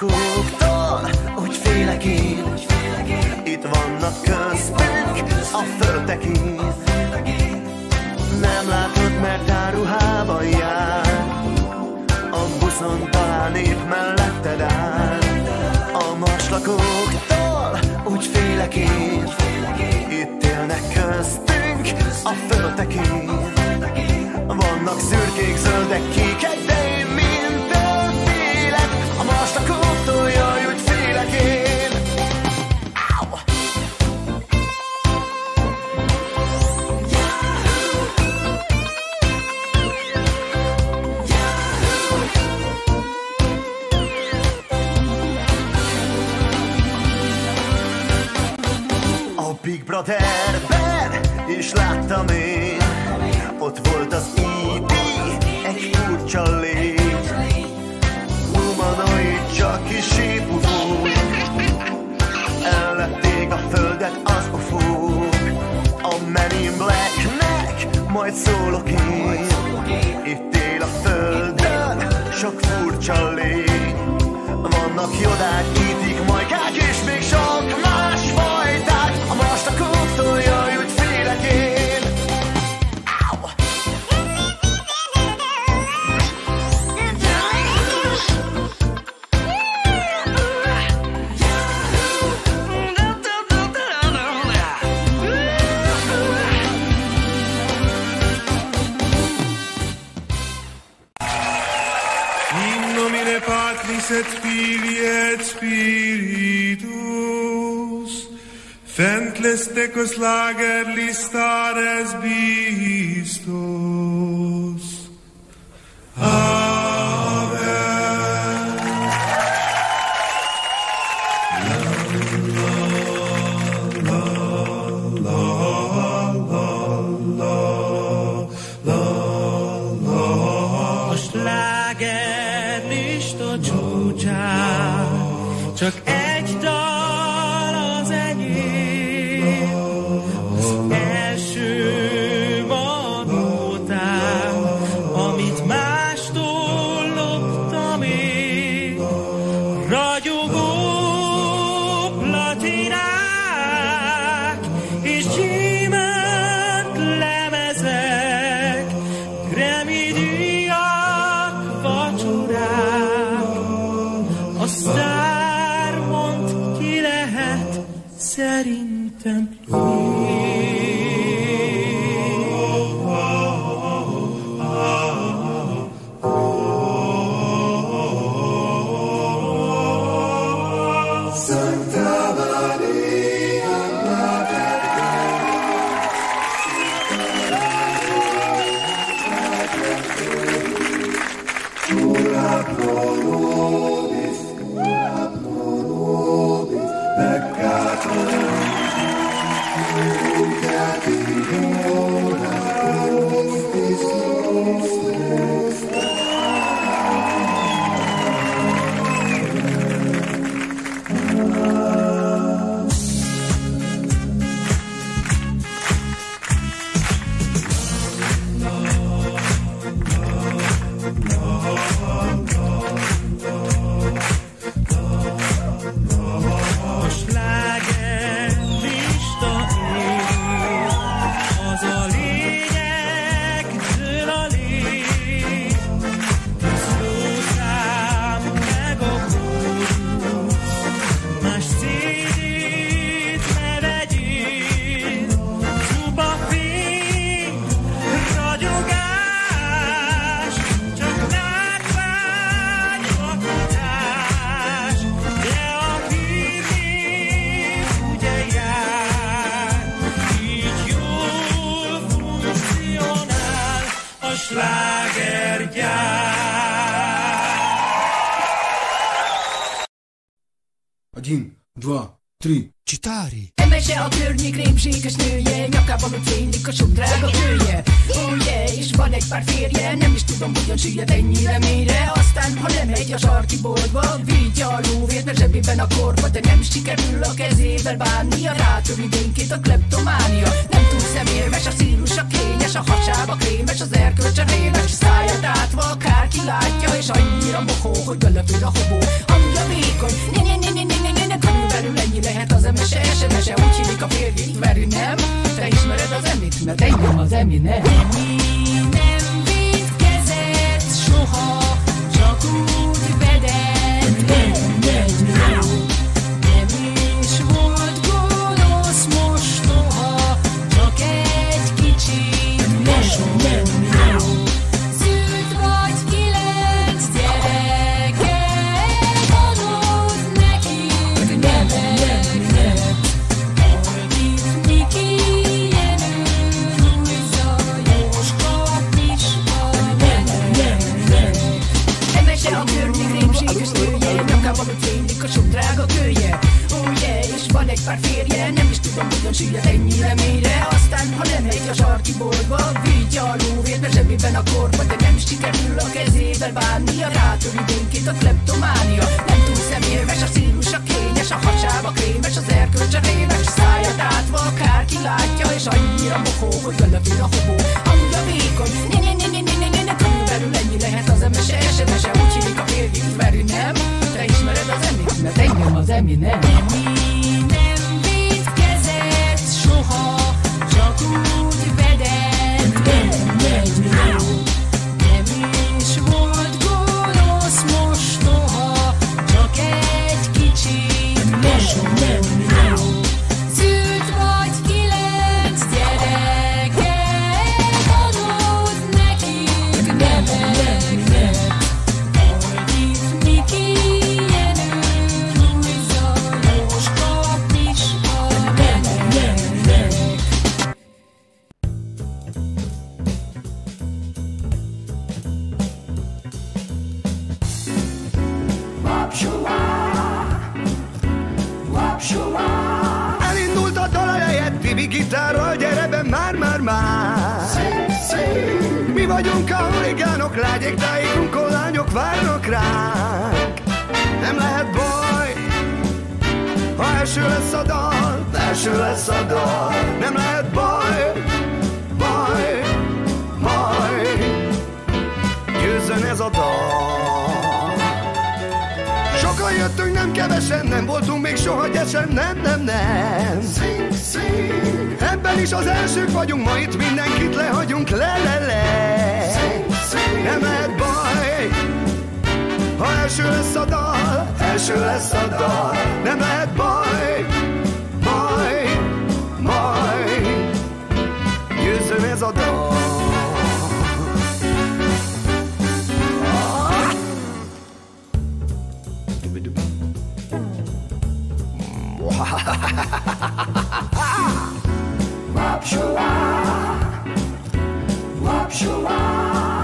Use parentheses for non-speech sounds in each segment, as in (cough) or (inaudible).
Lakóktól úgy félek én. Itt vannak köztünk a föltekén Nem látod, mert táruhában jár. A buszon talán épp melletted áll. A maslakóktól úgy félek én. Itt élnek köztünk a föltekén Vannak szürkék, zöldek, kékek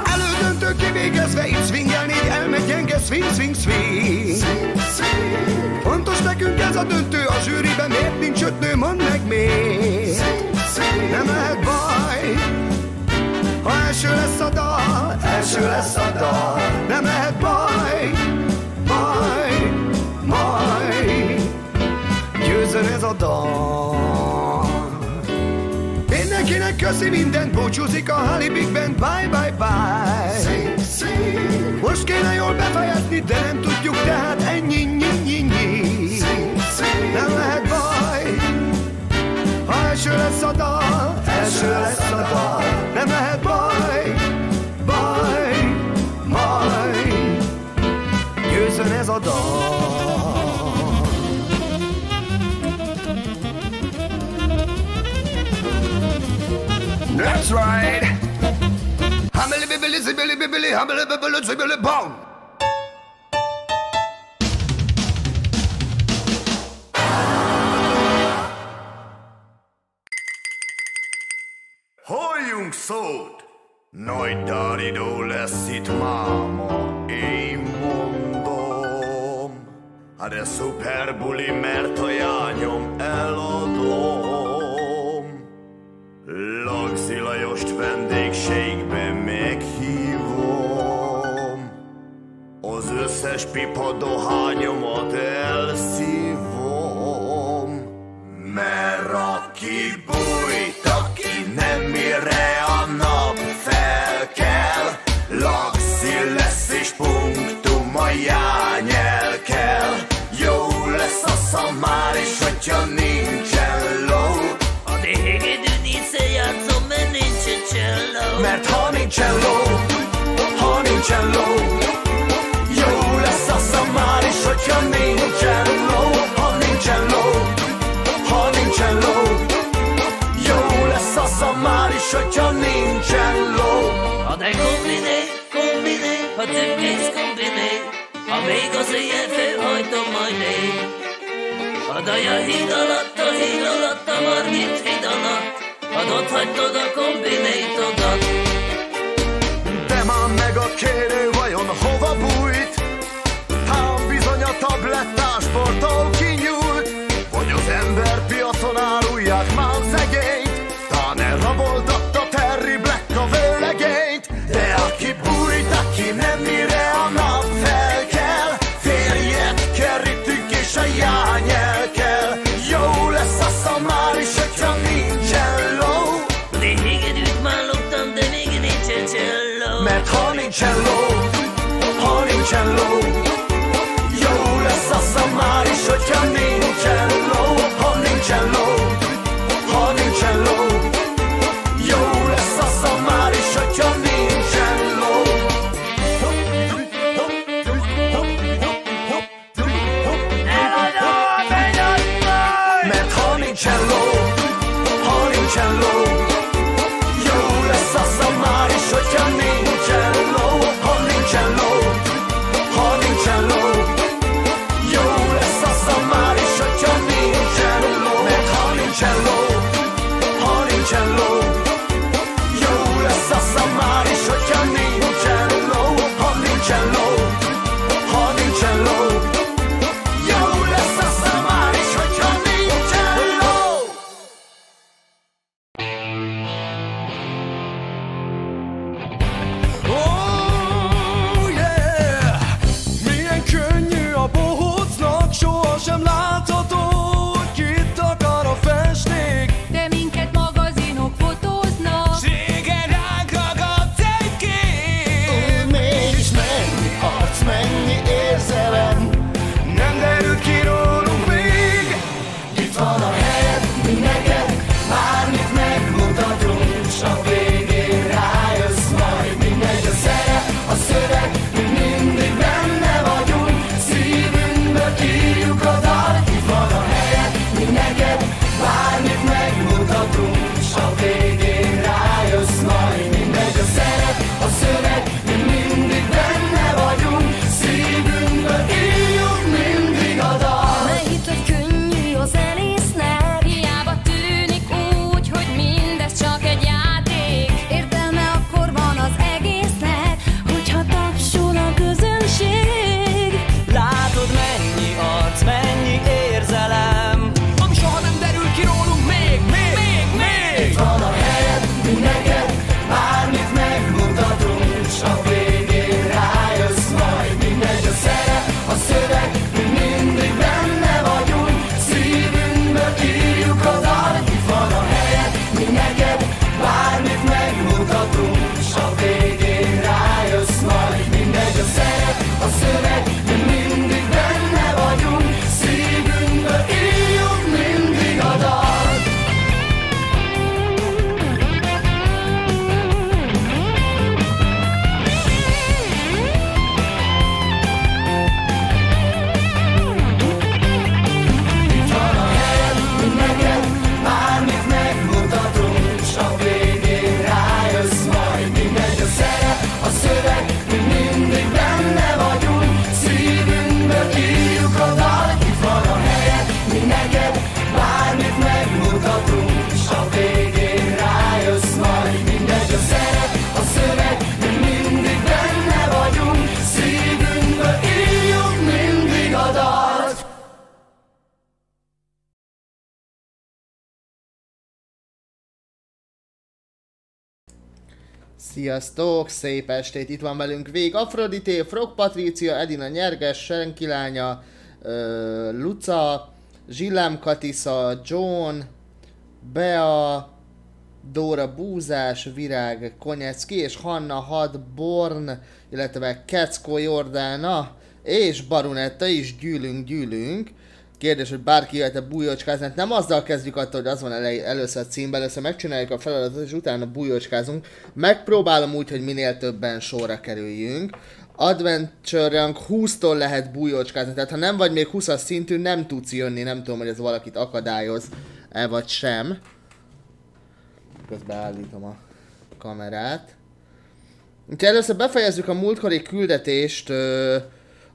Elődöntő kivégezve, itt swingelni, elmegyenge, swing, swing, swing. Fontos nekünk ez a döntő, a zsűriben miért nincs öt nő, mondd meg még. Nem lehet baj, ha első lesz a dal, első lesz a dal, nem lehet baj. a dal. Mindenkinek köszi mindent, búcsúzik a Hali Big Band, bye bye bye. Szép, szép. Most kéne jól befejezni, de nem tudjuk, tehát ennyi, nyi, nyi, nyi. Nem lehet baj, ha első lesz a dal, első lesz a dal. Nem lehet baj, baj, baj. Győzön ez a that's right. Humbly, bibbly, zibbly, bibbly, humbly, bibbly, zibbly, bong. Hojunk szót! Nagy Daridó lesz itt máma, én mondom. Hát ez szuperbuli, mert a jányom eladom. Laj pipa dohányomat elszívom. Mert aki bújt, aki nem mire a nap felkel, laxi lesz és punktum a jányel kell. Jó lesz a szamár, és hogyha nincsen ló, Addig hegedűn így játszom, mert nincs egy cselló. mert ha nincsen ló, ha nincsen ló, hogyha nincsen ló, ha nincsen ló, ha nincsen ló, jó lesz a szamár, és hogyha nincsen ló. Ha de kombiné, kombiné, ha kombiné, ha még az éjjel felhajtom majd én. A híd alatt, a híd alatt, a Margit híd alatt, hadd ott hagytod a kombinétodat. De már meg a kérő vajon hova bújt? A tablettás kinyúlt Vagy az emberpiacon árulják már szegényt Tán elraboltatta Terry Black a vőlegényt De aki bújt, aki nem mire a nap felkel Férjet kerítünk és a jány Sziasztok, szép estét, itt van velünk Vég, Afrodité, Frog Patricia, Edina Nyerges, Senki lánya, ö, Luca, Zsillám Katisza, John, Bea, Dóra Búzás, Virág Konyecki és Hanna Had Born, illetve Keckó Jordána és Barunetta is gyűlünk, gyűlünk. Kérdés, hogy bárki jöhet a bújócskázni, hát nem azzal kezdjük attól, hogy az van elej, először a címben, először megcsináljuk a feladatot, és utána bújócskázunk. Megpróbálom úgy, hogy minél többen sorra kerüljünk. Adventure Rank 20-tól lehet bújócskázni, tehát ha nem vagy még 20-as szintű, nem tudsz jönni, nem tudom, hogy ez valakit akadályoz-e vagy sem. Közben állítom a kamerát. Úgyhogy először befejezzük a múltkori küldetést, ö,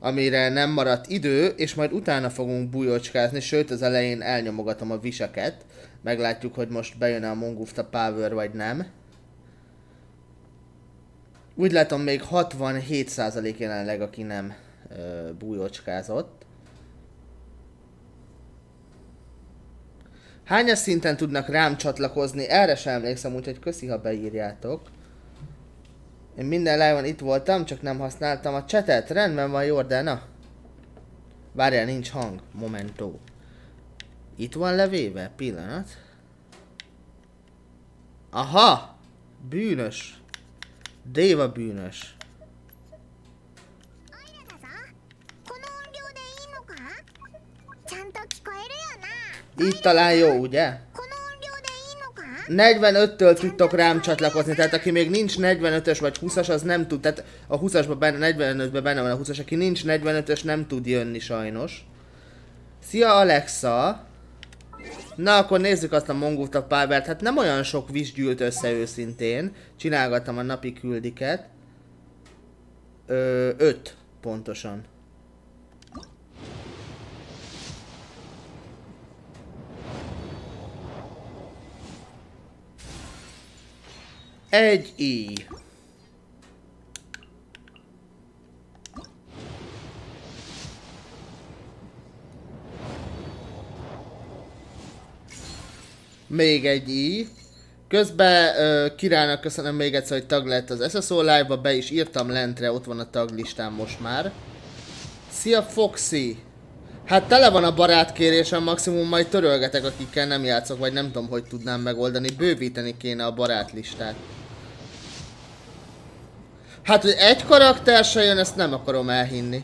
amire nem maradt idő, és majd utána fogunk bujócskázni, sőt az elején elnyomogatom a viseket. Meglátjuk, hogy most bejön a Mongufta Power vagy nem. Úgy látom még 67% jelenleg, aki nem ö, bujócskázott. Hányas szinten tudnak rám csatlakozni? Erre sem emlékszem, úgyhogy köszi, ha beírjátok. Én minden live itt voltam, csak nem használtam a chatet. Rendben van, Jordana. Várjál, nincs hang. Momentó. Itt van levéve? Pillanat. Aha! Bűnös. Déva bűnös. Itt talán jó, ugye? 45-től tudtok rám csatlakozni, tehát aki még nincs 45-ös vagy 20-as, az nem tud, tehát a 20-asban benne, 45-ben benne van a 20-as, aki nincs 45-ös nem tud jönni sajnos. Szia Alexa! Na akkor nézzük azt a Mongulta Pálvert, hát nem olyan sok vis gyűlt össze őszintén. Csinálgattam a napi küldiket. Ö, öt pontosan. Egy íj. Még egy íj. Közben ö, királynak köszönöm még egyszer, hogy tag lett az SSO Live-ba, be is írtam lentre, ott van a taglistám most már. Szia Foxy! Hát tele van a barátkérésem, maximum majd törölgetek, akikkel nem játszok, vagy nem tudom, hogy tudnám megoldani. Bővíteni kéne a barátlistát. Hát, hogy egy karakter se jön, ezt nem akarom elhinni.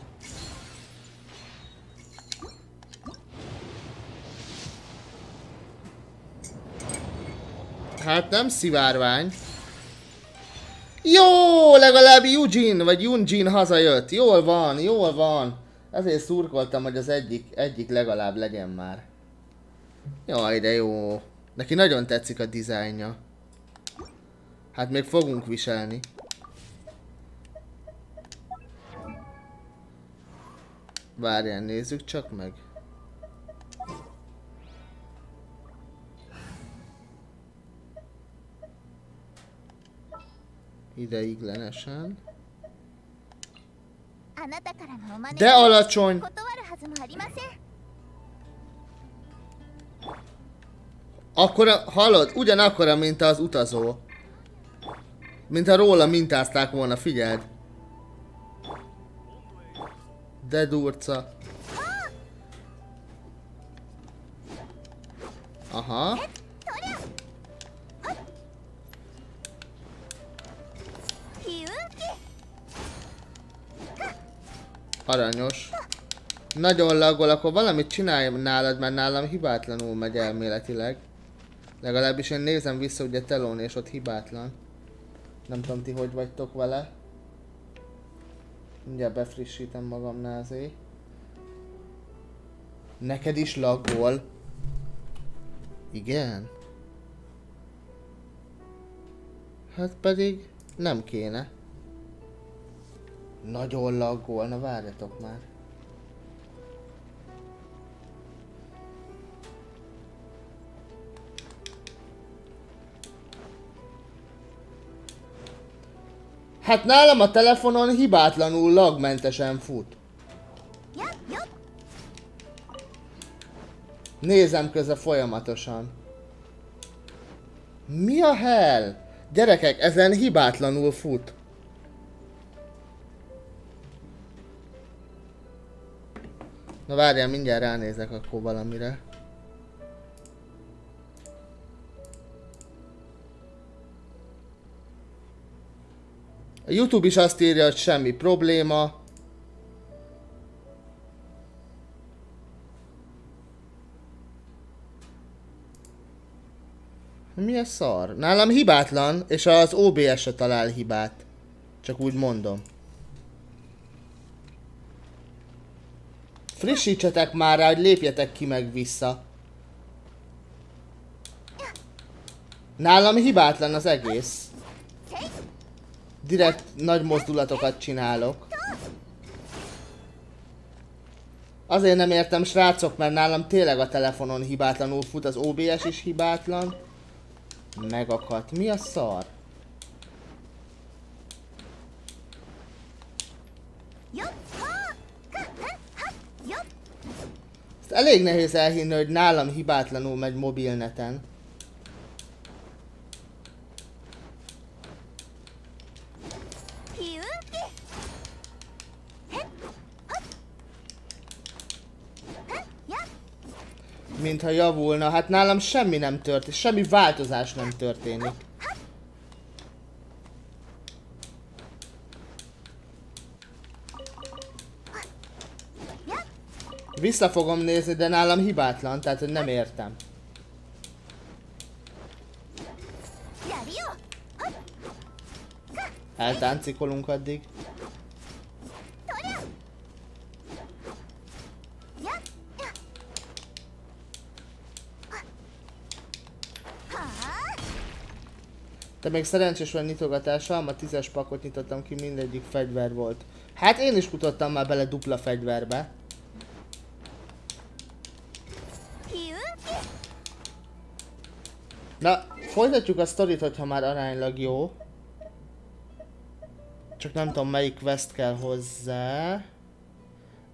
Hát nem szivárvány. Jó, legalább Eugene, vagy Eugene hazajött. Jól van, jól van. Ezért szurkoltam, hogy az egyik, egyik legalább legyen már. Jaj, de jó. Neki nagyon tetszik a dizájnja. Hát még fogunk viselni. Várjál, nézzük csak meg. Ideiglenesen. De alacsony! Akkor, hallod, ugyanakkora, mint az utazó. Mint ha róla mintázták volna, figyeld. De durca. Aha. Aranyos. Nagyon laggol, akkor valamit csinálj nálad, mert nálam hibátlanul megy elméletileg. Legalábbis én nézem vissza ugye telón és ott hibátlan. Nem tudom ti hogy vagytok vele. Mindjárt befrissítem magamnál azért. Neked is laggol. Igen? Hát pedig nem kéne. Nagyon laggol, na várjatok már. Hát nálam a telefonon hibátlanul lagmentesen fut. Nézem köze folyamatosan. Mi a hell? Gyerekek, ezen hibátlanul fut. Na várjál, mindjárt ránézek akkor valamire. A Youtube is azt írja, hogy semmi probléma. Mi a szar? Nálam hibátlan, és az OBS se talál hibát. Csak úgy mondom. Frissítsetek már rá, hogy lépjetek ki meg vissza. Nálam hibátlan az egész direkt nagy mozdulatokat csinálok. Azért nem értem srácok, mert nálam tényleg a telefonon hibátlanul fut, az OBS is hibátlan. Megakadt. Mi a szar? Ezt elég nehéz elhinni, hogy nálam hibátlanul megy mobilneten. mintha javulna. Hát nálam semmi nem történik, semmi változás nem történik. Vissza fogom nézni, de nálam hibátlan, tehát hogy nem értem. Eltáncikolunk addig. Te még szerencsés vagy nyitogatással, ma tízes pakot nyitottam ki, mindegyik fegyver volt. Hát én is kutattam már bele dupla fegyverbe. Na, folytatjuk a sztorit, ha már aránylag jó. Csak nem tudom, melyik quest kell hozzá.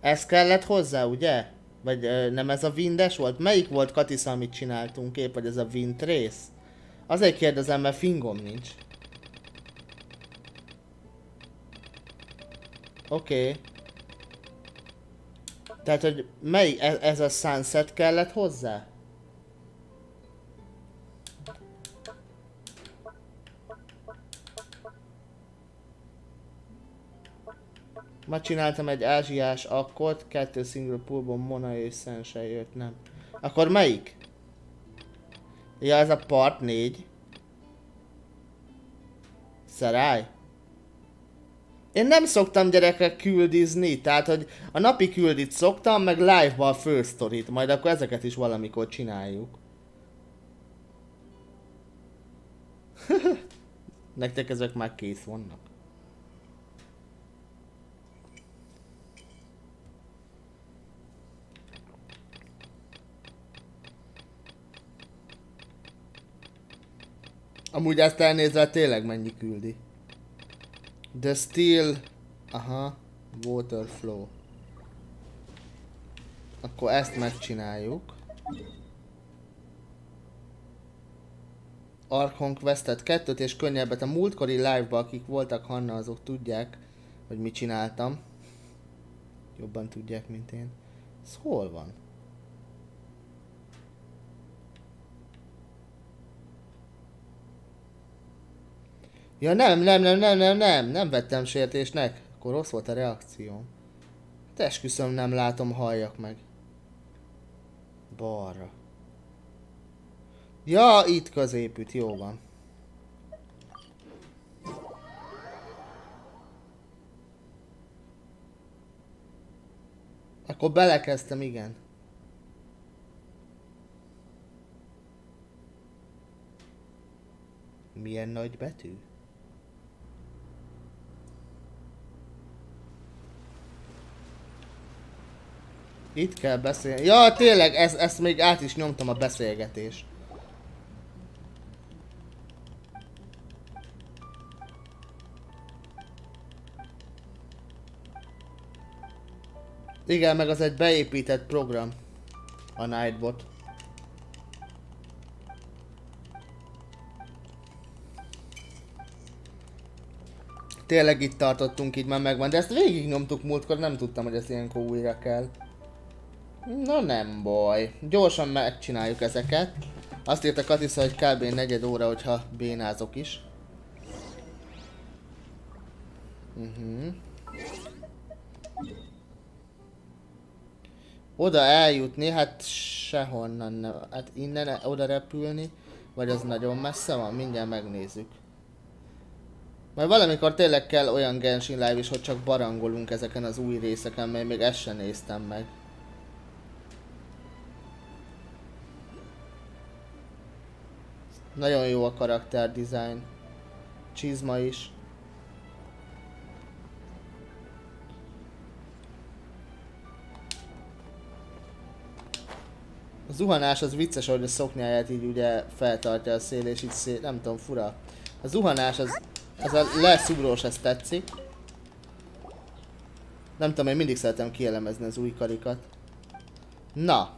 Ez kellett hozzá, ugye? Vagy ö, nem ez a windes volt? Melyik volt Katisza, amit csináltunk épp, vagy ez a wind rész? Azért kérdezem, mert fingom nincs. Oké. Okay. Tehát, hogy mely, ez, ez a sunset kellett hozzá? Ma csináltam egy ázsiás akkot, kettő single poolból Mona és Sensei jött, nem. Akkor melyik? Ja, ez a part 4. Szeráj? Én nem szoktam gyerekek küldizni, tehát hogy a napi küldit szoktam, meg live-ban a fő sztorit, majd akkor ezeket is valamikor csináljuk. (laughs) Nektek ezek már kész vannak. Amúgy ezt elnézve tényleg mennyi küldi. The Steel... Aha. Water Flow. Akkor ezt megcsináljuk. Archon Questet 2 és könnyebbet. A múltkori live-ba, akik voltak Hanna, azok tudják, hogy mit csináltam. Jobban tudják, mint én. Ez hol van? Ja nem, nem, nem, nem, nem, nem, nem vettem sértésnek. Akkor rossz volt a reakcióm. Te esküszöm nem látom, halljak meg. Balra. Ja, itt középütt, jó van. Akkor belekezdtem, igen. Milyen nagy betű? Itt kell beszélni. Ja, tényleg, ez, ezt még át is nyomtam a beszélgetést. Igen, meg az egy beépített program. A Nightbot. Tényleg itt tartottunk, így már megvan, de ezt végignyomtuk múltkor, nem tudtam, hogy ez ilyenkor újra kell. Na nem baj. Gyorsan megcsináljuk ezeket. Azt írta Katisza, hogy kb. negyed óra, hogyha bénázok is. Uh-huh. Oda eljutni, hát sehonnan nem. Hát innen e- oda repülni, vagy az nagyon messze van, mindjárt megnézzük. Majd valamikor tényleg kell olyan Genshin Live is, hogy csak barangolunk ezeken az új részeken, mert még ezt sem néztem meg. Nagyon jó a karakter design. Csizma is. A zuhanás az vicces, hogy a szoknyáját így ugye feltartja a szél, és így szél, nem tudom, fura. A zuhanás az, az a leszúrós, ez tetszik. Nem tudom, én mindig szeretem kielemezni az új karikat. Na.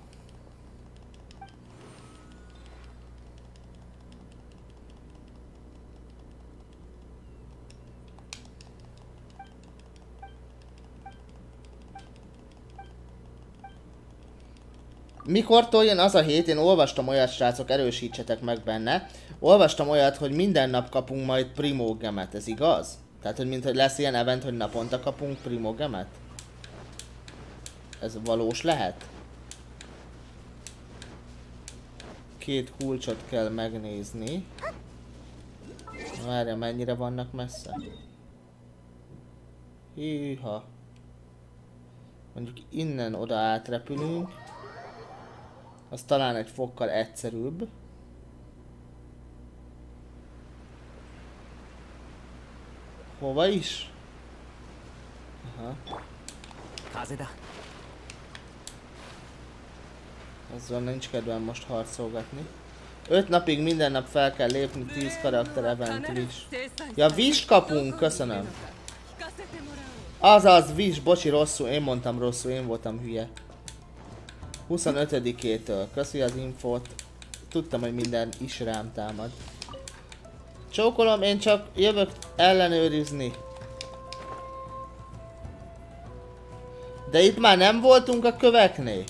Mikortól jön az a hét, én olvastam olyat, srácok, erősítsetek meg benne. Olvastam olyat, hogy minden nap kapunk majd primogemet, ez igaz? Tehát, hogy mint hogy lesz ilyen event, hogy naponta kapunk primogemet? Ez valós lehet? Két kulcsot kell megnézni. Várja, mennyire vannak messze? Hűha. Mondjuk innen oda átrepülünk. Az talán egy fokkal egyszerűbb. Hova is? Aha. Azzal nincs kedvem most harcolgatni. 5 napig minden nap fel kell lépni 10 karakter event is. Ja, vis kapunk, köszönöm. Azaz, vis, bocsi, rosszul, én mondtam rosszul, én voltam hülye. 25-től, köszi az infót. Tudtam, hogy minden is rám támad. Csókolom, én csak jövök ellenőrizni. De itt már nem voltunk a köveknél.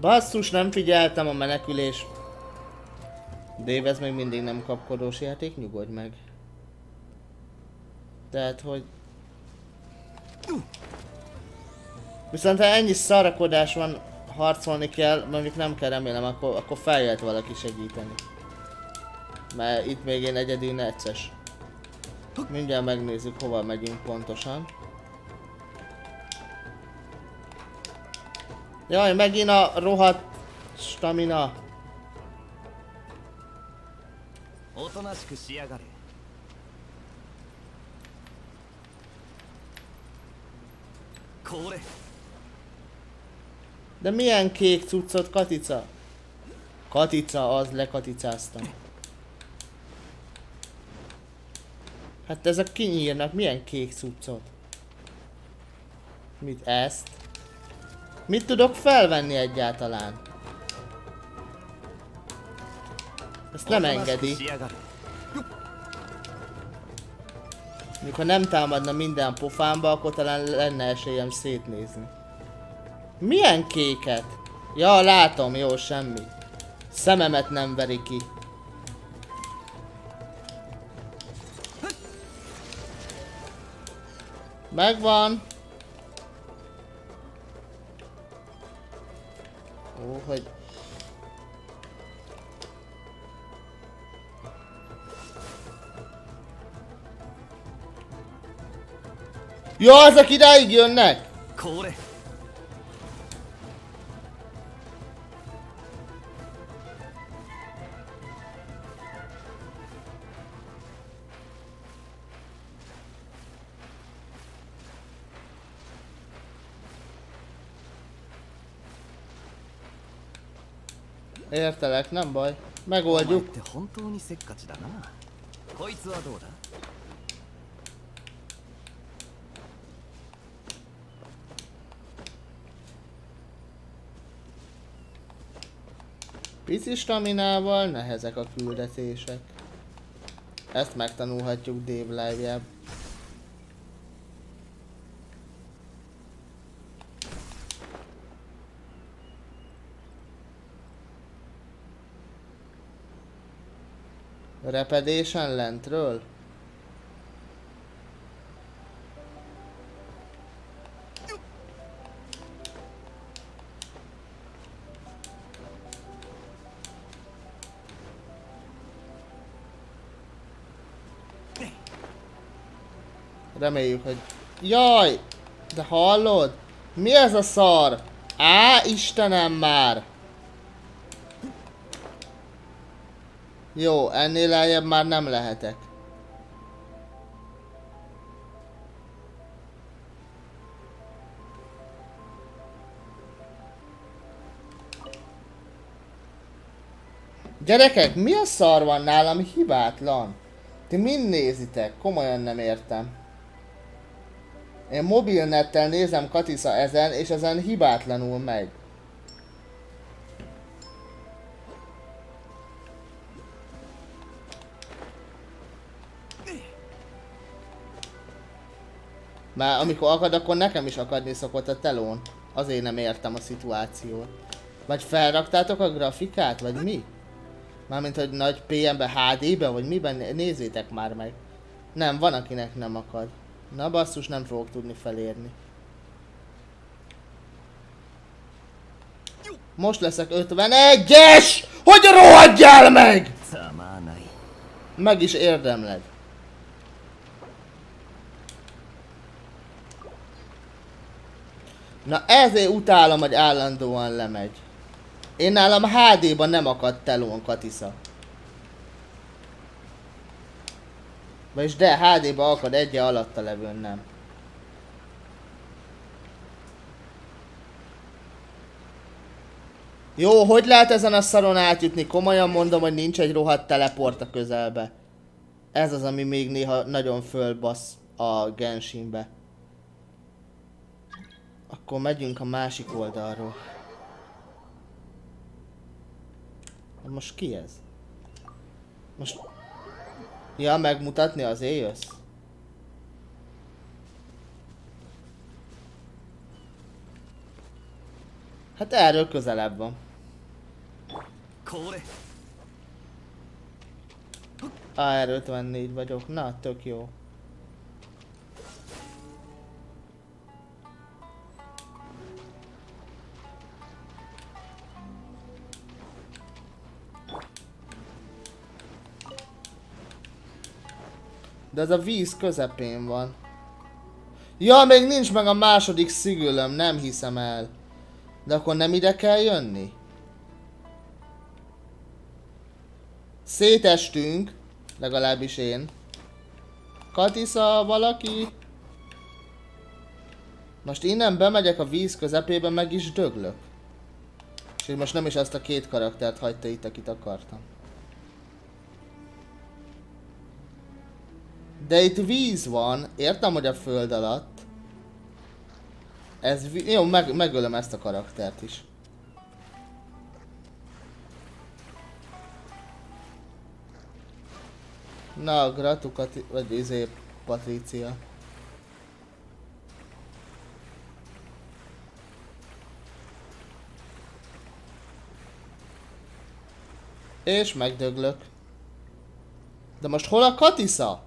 Basszus, nem figyeltem a menekülés. Dave, ez még mindig nem kapkodós játék, nyugodj meg. Tehát, hogy... Viszont ha ennyi szarakodás van, harcolni kell, mondjuk nem kell remélem, akkor, akkor feljött valaki segíteni. Mert itt még én egyedül necces. Mindjárt megnézzük hova megyünk pontosan. Jaj, megint a rohadt stamina. おとなしくしやがれ De milyen kék cuccot, Katica? Katica, az lekaticáztam. Hát ezek kinyírnak, milyen kék cuccot? Mit ezt? Mit tudok felvenni egyáltalán? Ezt nem engedi. Mikor nem támadna minden pofámba, akkor talán lenne esélyem szétnézni. Milyen kéket? Ja, látom, jó, semmi. Szememet nem veri ki. Megvan. Ó, hogy Ja, ezek idáig jönnek! これ Értelek, nem baj. お前っ Megoldjuk. て本当にせっかちだなこいつはどうだ Pici staminával nehezek a küldetések. Ezt megtanulhatjuk Dave live Repedésen lentről? Reméljük, hogy... Jaj! De hallod? Mi ez a szar? Á, Istenem már! Jó, ennél lejjebb már nem lehetek. Gyerekek, mi a szar van nálam hibátlan? Ti mind nézitek? Komolyan nem értem. Én mobilnettel nézem Katisza ezen, és ezen hibátlanul megy. Már amikor akad, akkor nekem is akadni szokott a telón. Azért nem értem a szituációt. Vagy felraktátok a grafikát, vagy mi? Mármint, hogy nagy PM-be, HD-be, vagy miben? Nézzétek már meg. Nem, van akinek nem akad. Na basszus, nem fogok tudni felérni. Most leszek 51-es! Hogy rohadjál meg! Meg is érdemled. Na ezért utálom, hogy állandóan lemegy. Én nálam HD-ban nem akadt telón Katisza. Vagyis de, HD-ba akad egy alatta levőn nem. Jó, hogy lehet ezen a szaron átjutni? Komolyan mondom, hogy nincs egy rohadt teleport a közelbe. Ez az, ami még néha nagyon fölbasz a Genshinbe. Akkor megyünk a másik oldalról. Na Most ki ez? Most... Ja, megmutatni az jössz? Hát erről közelebb van. これ AR54 vagyok, na tök jó. De ez a víz közepén van. Ja, még nincs meg a második szigülöm, nem hiszem el. De akkor nem ide kell jönni? Szétestünk, legalábbis én. Katisza, valaki? Most innen bemegyek a víz közepébe, meg is döglök. És most nem is azt a két karaktert hagyta itt, akit akartam. De itt víz van, értem, hogy a föld alatt. Ez jó, meg, megölöm ezt a karaktert is. Na, gratukat, vagy izé, Patricia. És megdöglök. De most hol a Katisza?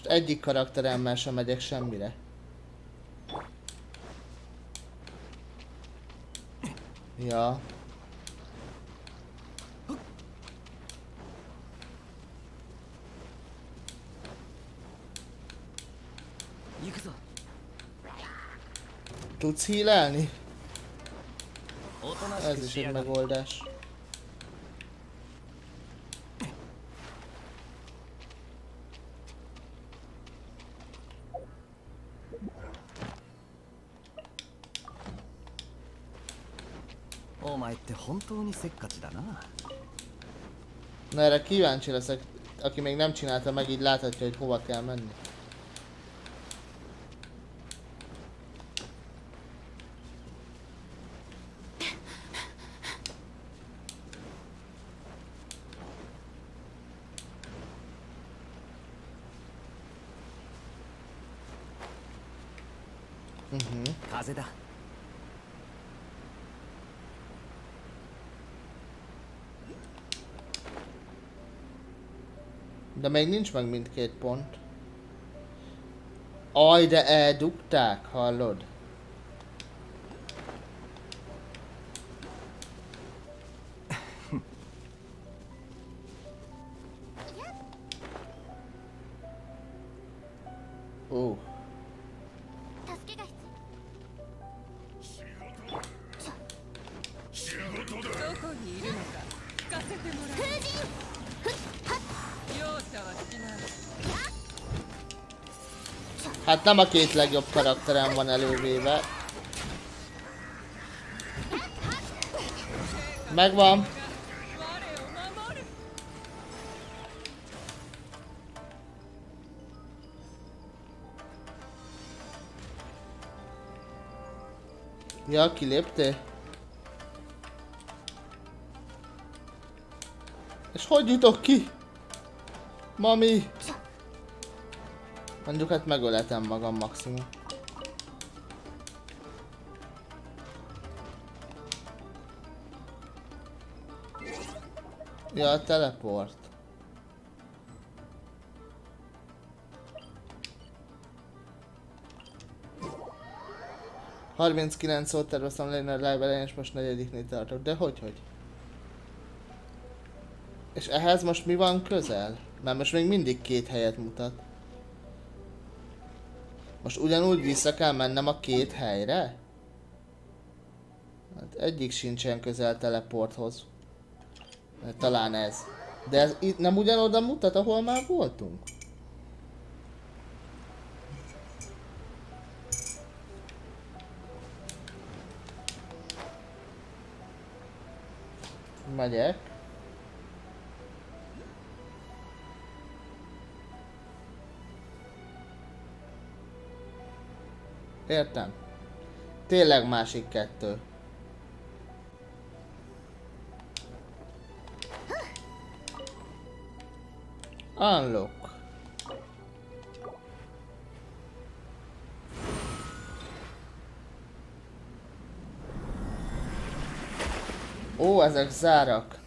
Most egyik karakteremmel sem megyek semmire. Ja. Tudsz hílelni? Ez is egy megoldás. って本当にせっかちだな Na erre kíváncsi leszek, aki még nem csinálta meg, így láthatja, hogy hova kell menni. Mhm. 風だ De még nincs meg mindkét pont. Aj, de eldugták, hallod? nem a két legjobb karakterem van elővéve. Megvan. Ja, kiléptél? És hogy jutok ki? Mami! Mondjuk hát megöletem magam maximum. Ja, a teleport. Harminckilenc szót terveztem lenni a live elején, és most negyediknél tartok. De hogy, hogy? És ehhez most mi van közel? Mert most még mindig két helyet mutat. Most ugyanúgy vissza kell mennem a két helyre? Hát egyik sincsen közel teleporthoz. Hát Talán ez. De ez itt nem ugyanoda mutat, ahol már voltunk? Megyek. Értem. Tényleg másik kettő. Unlock. Ó, ezek zárak.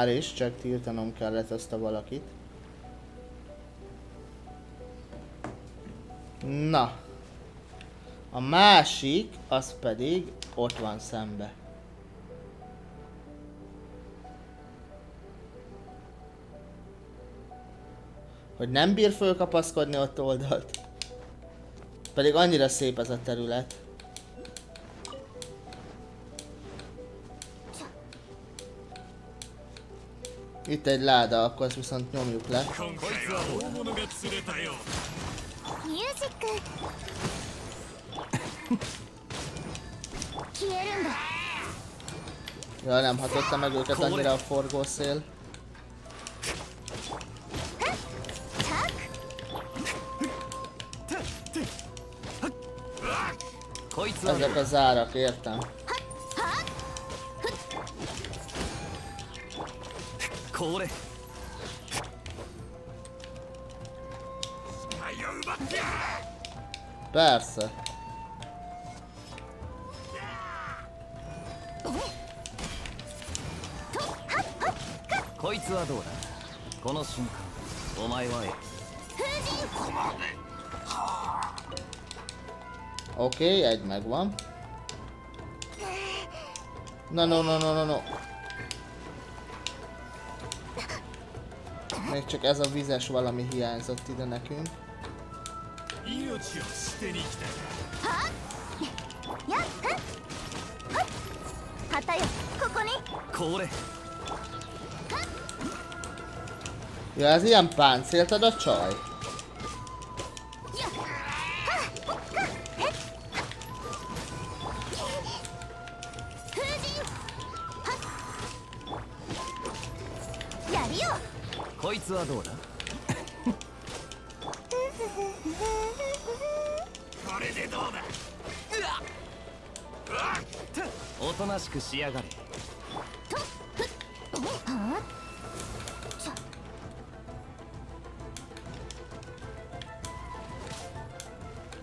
Már is, csak tiltanom kellett azt a valakit. Na. A másik, az pedig ott van szembe. Hogy nem bír fölkapaszkodni ott oldalt. Pedig annyira szép ez a terület. Itt egy láda, akkor ezt viszont nyomjuk le. Ja, nem hatotta meg őket annyira a forgószél. Ezek az árak, értem. これ Persze. こいつはどうだこの瞬間お前は Oké, okay, egy megvan. Na, no, no, no, no, no. Még csak ez a vizes valami hiányzott ide nekünk. Ja, ez ilyen páncélt ad a csaj. どうだこれでどうだおとなしくしやがれ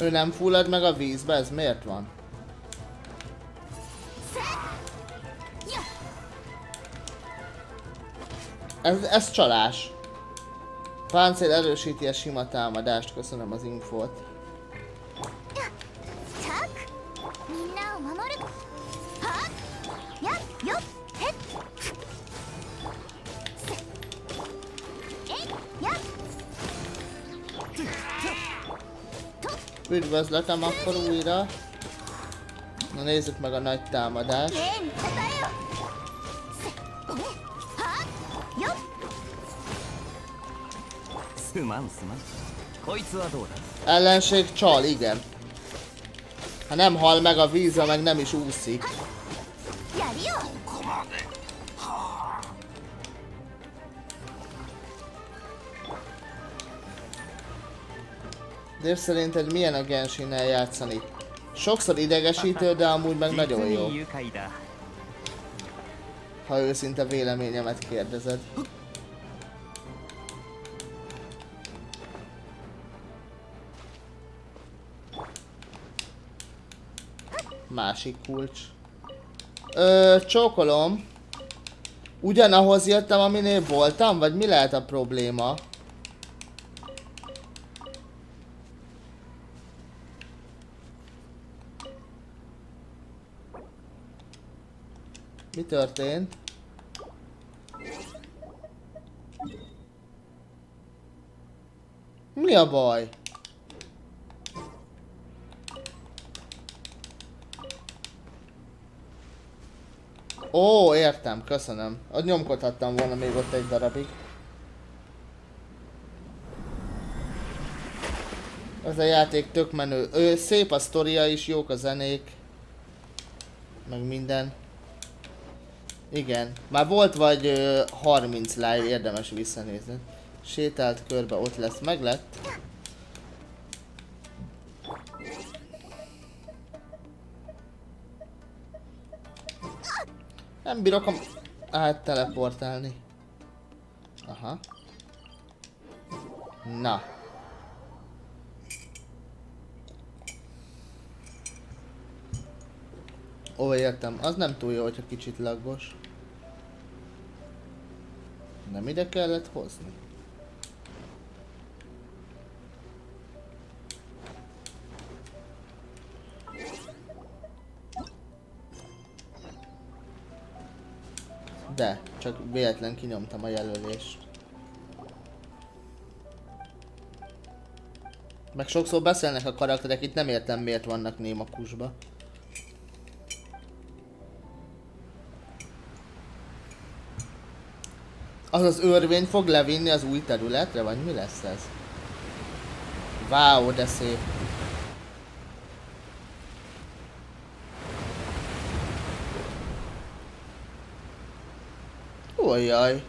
Ő nem fullad meg a vízbe, ez miért van? Ez, ez csalás. Páncél erősíti a sima támadást, köszönöm az infót. Üdvözletem akkor újra. Na nézzük meg a nagy támadást. Ellenség csal, igen. Ha nem hal meg a víz, meg nem is úszik. De szerinted milyen a Genshinnel játszani? Sokszor idegesítő, de amúgy meg nagyon jó. Ha őszinte véleményemet kérdezed. Másik kulcs. Ö, csókolom. Ugyanahoz jöttem, aminél voltam? Vagy mi lehet a probléma? Mi történt? Mi a baj? Ó, értem, köszönöm. Ott nyomkodhattam volna még ott egy darabig. Ez a játék tök menő. Ő, szép a sztoria is, jók a zenék. Meg minden. Igen. Már volt vagy ö, 30 live, érdemes visszanézni. Sétált körbe, ott lesz, meg lett. Nem bírok a... át teleportálni. Aha. Na. Ó, értem. Az nem túl jó, hogyha kicsit laggos. Nem ide kellett hozni. De, csak véletlen kinyomtam a jelölést. Meg sokszor beszélnek a karakterek, itt nem értem miért vannak némakusba. Az az örvény fog levinni az új területre, vagy mi lesz ez? Wow, de szép. Ojjaj.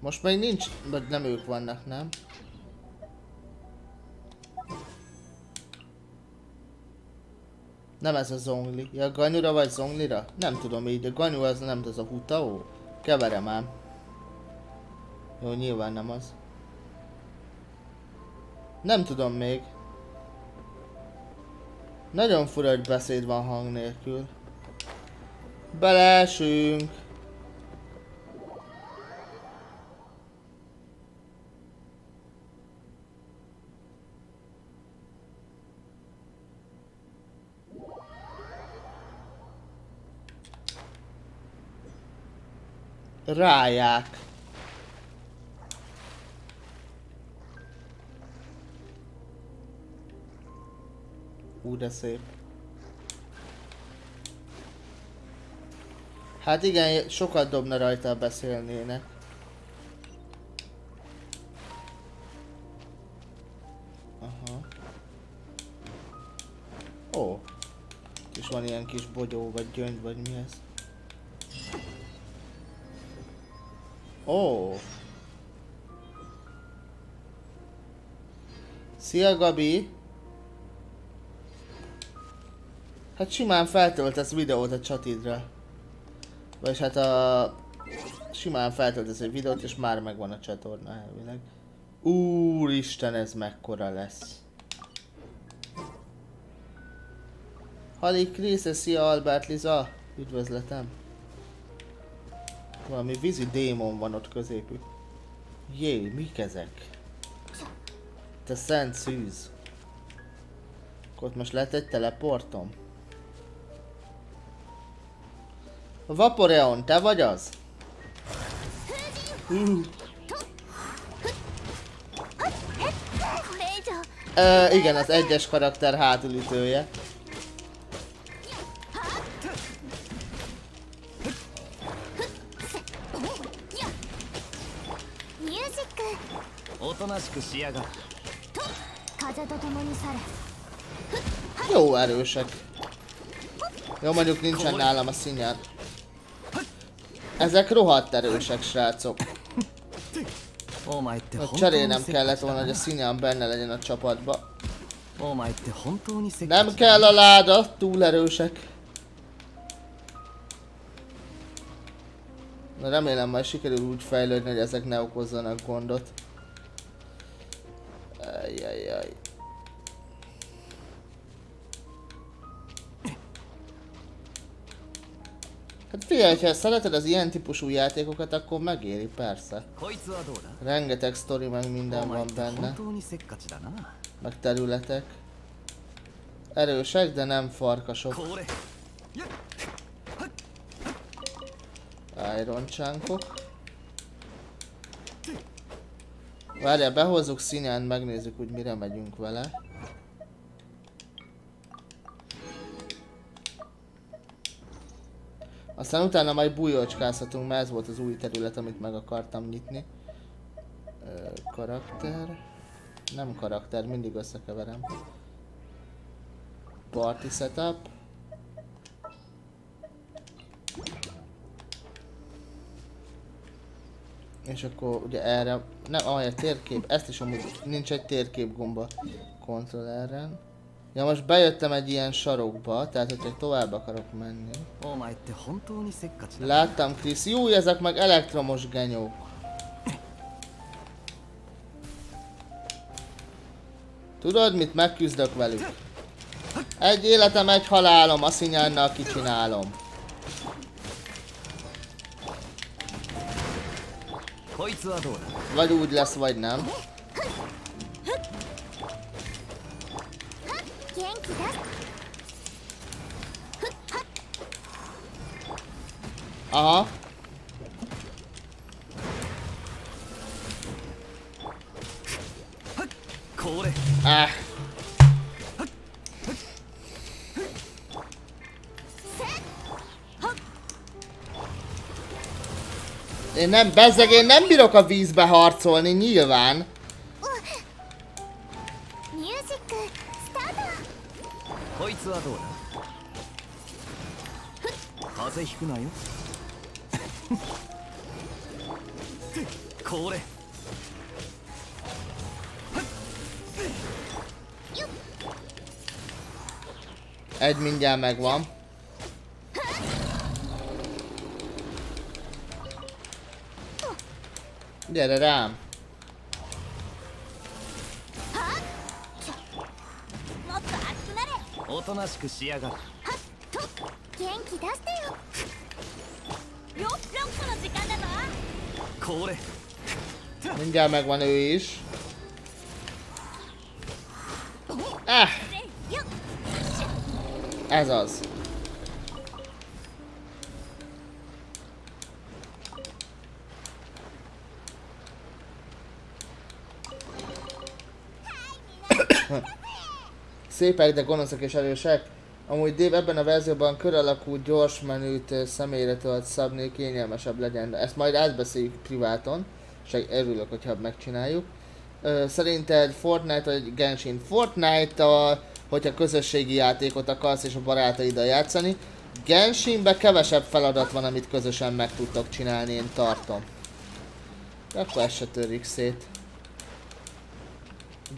Most még nincs, vagy nem ők vannak, nem? Nem ez a zongli. Ja, ganyura vagy zonglira? Nem tudom így, de ganyu az nem az a hutao? Keverem ám. Jó, nyilván nem az. Nem tudom még. Nagyon fura, hogy beszéd van hang nélkül. Beleesünk. Ráják. Ú, de szép. Hát igen, sokat dobna rajta, beszélnének. Aha. Ó. És van ilyen kis bogyó, vagy gyöngy, vagy mi ez? Ó. Szia Gabi! Hát simán feltöltesz videót a csatidra. Vagyis hát a... Simán feltöltesz egy videót és már megvan a csatorna elvileg. Úristen, ez mekkora lesz. Hali Krisz, szia Albert Liza! Üdvözletem! Valami vízi démon van ott középük. Jé, mik ezek? Te szent szűz. Akkor most lehet egy teleportom? Vaporeon, te vagy az? Uh. Ö, igen, az egyes karakter hátulütője. しくしやがる風と共に去れ Jó erősek. Jó, mondjuk nincsen nálam a színjár. Ezek rohadt erősek, srácok. お前って本 Hogy 当に cserélnem せっか kellett ちだ volna, hogy a な színján benne legyen a csapatba. お前って本当にせっかち Nem だ kell a láda, túl erősek. Na remélem majd sikerül úgy fejlődni, hogy ezek ne okozzanak gondot. Figyelj, ha szereted az ilyen típusú játékokat, akkor megéri, persze. Rengeteg sztori, meg minden van benne. Meg területek. Erősek, de nem farkasok. Iron csánkok. Várjál, behozzuk színen, megnézzük, hogy mire megyünk vele. Aztán utána majd bújócskázhatunk, mert ez volt az új terület, amit meg akartam nyitni. Ö, karakter. Nem karakter, mindig összekeverem. Party setup. És akkor ugye erre, nem, ah, egy térkép, ezt is amúgy nincs egy térkép gomba kontrolleren. Ja, most bejöttem egy ilyen sarokba, tehát hogyha tovább akarok menni. Láttam Krisz. Jó, ezek meg elektromos genyók. Tudod mit? Megküzdök velük. Egy életem, egy halálom, a szinyánnal kicsinálom. Vagy úgy lesz, vagy nem. Aha. Ah. Én nem, bezzeg, én nem bírok a vízbe harcolni, nyilván. どうだ風邪ひくなよこれ Egy mindjárt megvan. Gyere rám. となしくしやがっはっと元気出してよ jó, rosszul az ikád ez a... Kóre! Mindjárt megvan ő is. Ah! Ez az. Szépek, de gonoszak és erősek. Amúgy Dave ebben a verzióban kör alakú gyors menüt személyre tudod szabni, kényelmesebb legyen. Ezt majd átbeszéljük priváton, és örülök, hogyha megcsináljuk. Szerinted Fortnite vagy Genshin? Fortnite, a, hogyha közösségi játékot akarsz és a barátaiddal játszani. Genshinben kevesebb feladat van, amit közösen meg tudtok csinálni, én tartom. Akkor ez se törik szét.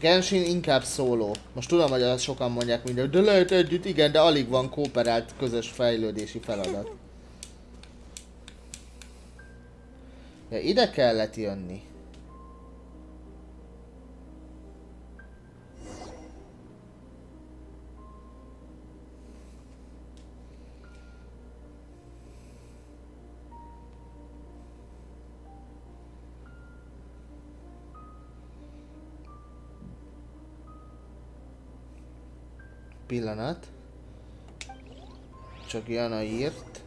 Genshin inkább szóló. Most tudom, hogy azt sokan mondják minden, de lehet együtt, igen, de alig van kooperált közös fejlődési feladat. Ja, ide kellett jönni. Pillanat. Csak Jana írt.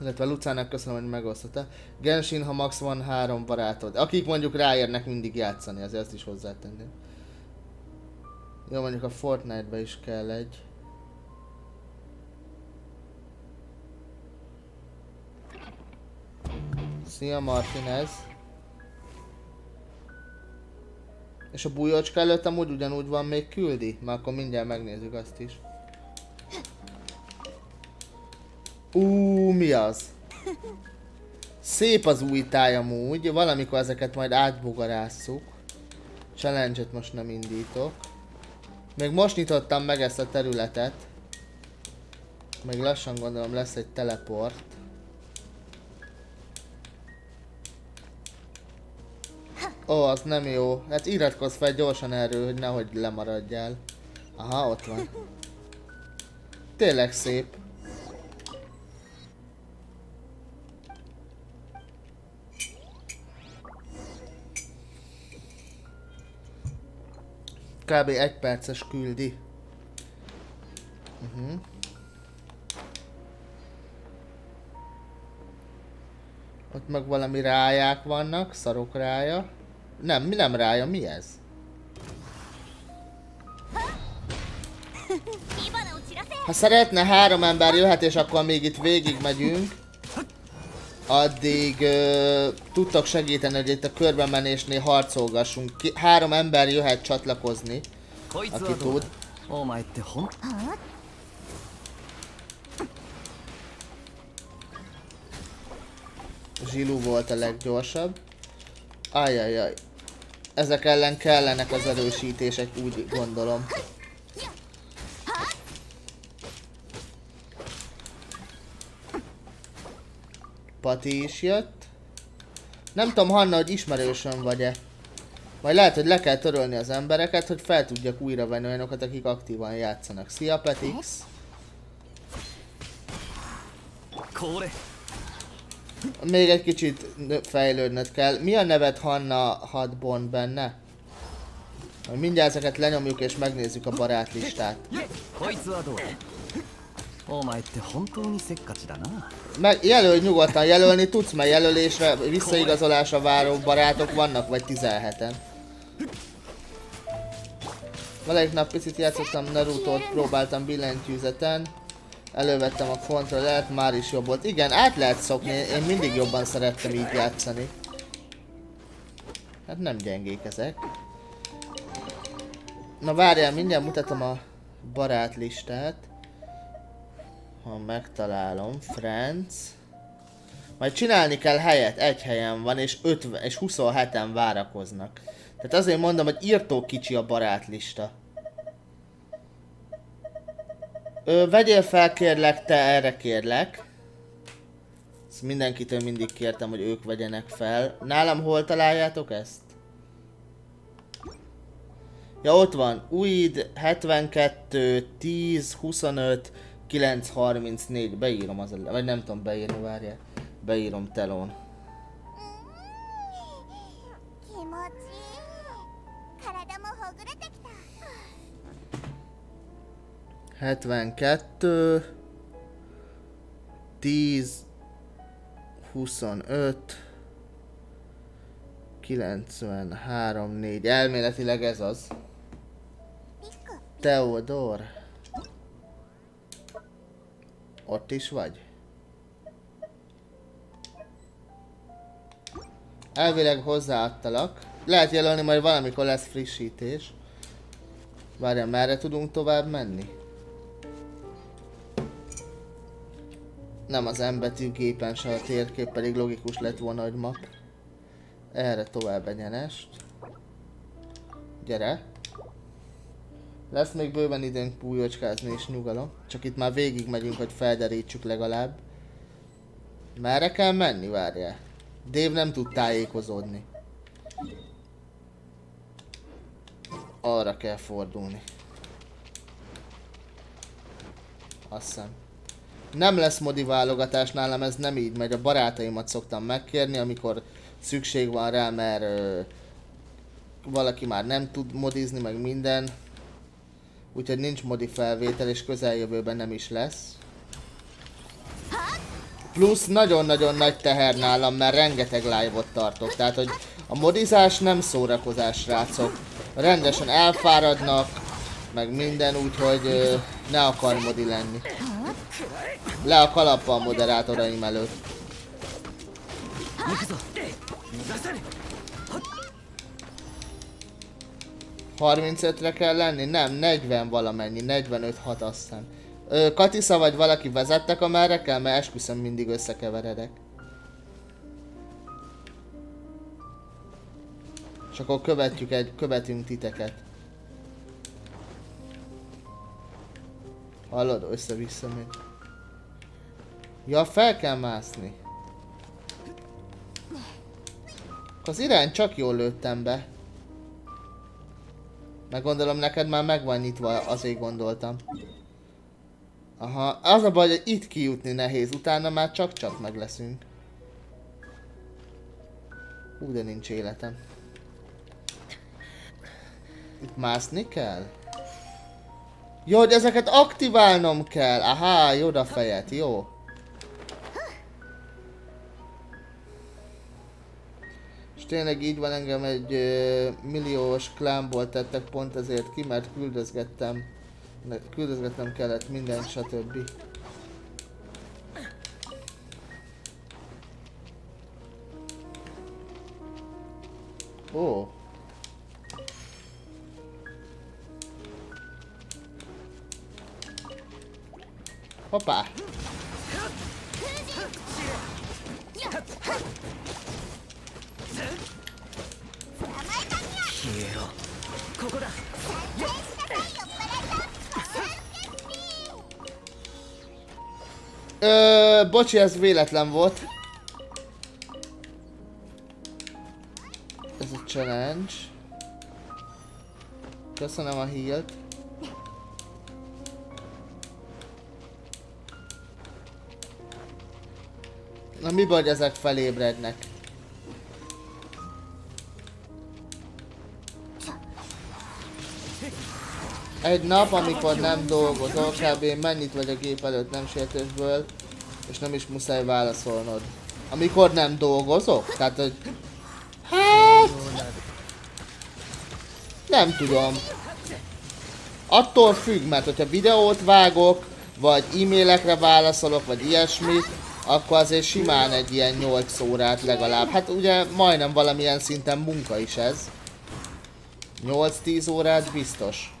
Illetve Lucának köszönöm, hogy megosztotta. Genshin, ha max van három barátod. Akik mondjuk ráérnek mindig játszani, azért ezt is hozzátenném. Jó, mondjuk a Fortnite-ba is kell egy. Szia Martinez. És a bújócska előtt amúgy ugyanúgy van még küldi? Már akkor mindjárt megnézzük azt is. Ú, mi az? Szép az új táj amúgy, valamikor ezeket majd átbugarásszuk. Challenge-et most nem indítok. Még most nyitottam meg ezt a területet. Még lassan gondolom lesz egy teleport. Ó, az nem jó. Hát iratkozz fel gyorsan erről, hogy nehogy lemaradjál. Aha, ott van. Tényleg szép. Kb. egy perces küldi. Uh-huh. Ott meg valami ráják vannak, szarok rája. Nem, mi nem rája, mi ez? Ha szeretne, három ember jöhet, és akkor még itt végig megyünk. Addig ö, tudtok segíteni, hogy itt a körben menésnél harcolgassunk. Ki, három ember jöhet csatlakozni, aki tud. Zsilú volt a leggyorsabb. Ajajaj. Ezek ellen kellenek az erősítések, úgy gondolom. Pati is jött. Nem tudom, Hanna, hogy ismerősöm vagy-e. Majd lehet, hogy le kell törölni az embereket, hogy fel tudjak újra venni olyanokat, akik aktívan játszanak. Szia, Petix! Még egy kicsit fejlődnöd kell. Mi a nevet Hanna hadbon benne? Mindjárt ezeket lenyomjuk és megnézzük a barátlistát. Meg jelöl nyugodtan, jelölni tudsz, mert jelölésre, visszaigazolásra váró barátok vannak, vagy 17-en. Valamelyik nap picit játszottam Naruto-t, próbáltam billentyűzeten. Elővettem a kontrollert, már is jobb volt. Igen, át lehet szokni, én mindig jobban szerettem így játszani. Hát nem gyengék ezek. Na várjál, mindjárt mutatom a barátlistát. Ha megtalálom, Friends. Majd csinálni kell helyet, egy helyen van, és, 50, és 27-en várakoznak. Tehát azért mondom, hogy írtó kicsi a barátlista. Ö, vegyél fel kérlek, te erre kérlek. Ezt mindenkitől mindig kértem, hogy ők vegyenek fel. Nálam hol találjátok ezt? Ja, ott van. Uid 72, 10, 25, 9, 34. Beírom az, vagy nem tudom beírni, várjál. Beírom telón. 72, 10, 25, 93, 4. Elméletileg ez az. Teodor. Ott is vagy? Elvileg hozzáadtalak. Lehet jelölni, majd valamikor lesz frissítés. Várjál, merre tudunk tovább menni? Nem az M betű gépen se a térkép, pedig logikus lett volna, hogy map. Erre tovább egyenest. Gyere! Lesz még bőven időnk pújócskázni és nyugalom. Csak itt már végig megyünk, hogy felderítsük legalább. Merre kell menni, várjál? Dave nem tud tájékozódni. Arra kell fordulni. Azt hiszem. Nem lesz modi válogatás nálam, ez nem így megy. A barátaimat szoktam megkérni, amikor szükség van rá, mert ö, valaki már nem tud modizni, meg minden. Úgyhogy nincs modi felvétel, és közeljövőben nem is lesz. Plusz nagyon-nagyon nagy teher nálam, mert rengeteg live-ot tartok. Tehát, hogy a modizás nem szórakozás, srácok. Rendesen elfáradnak, meg minden, úgyhogy ö, ne akar modi lenni. Le a kalappa a moderátoraim előtt. Harmincötre kell lenni? Nem, 40 valamennyi, 45 hat aztán. Ö, Katisza vagy valaki vezettek amerre kell, mert esküszöm mindig összekeveredek. És akkor követjük egy, követünk titeket. Hallod, össze-vissza megy. Ja, fel kell mászni. Az irány csak jól lőttem be. Meg gondolom neked már meg van nyitva, azért gondoltam. Aha, az a baj, hogy itt kijutni nehéz, utána már csak-csak meg leszünk. Hú, de nincs életem. Itt mászni kell? Jó, hogy ezeket aktiválnom kell. Aha, jó a fejet, jó. Tényleg így van engem egy milliós klánból tettek pont ezért ki, mert küldözgettem. ne- Küldözgetnem kellett minden, stb. Ó. Hoppá! Ö, bocsi, ez véletlen volt. Ez a challenge. Köszönöm a healt. Na mi baj, ezek felébrednek? Egy nap, amikor nem dolgozol, kb. mennyit vagy a gép előtt nem sértésből, és nem is muszáj válaszolnod. Amikor nem dolgozok? Tehát, hogy... Hát... Nem tudom. Attól függ, mert hogyha videót vágok, vagy e-mailekre válaszolok, vagy ilyesmi, akkor azért simán egy ilyen 8 órát legalább. Hát ugye majdnem valamilyen szinten munka is ez. 8-10 órát biztos.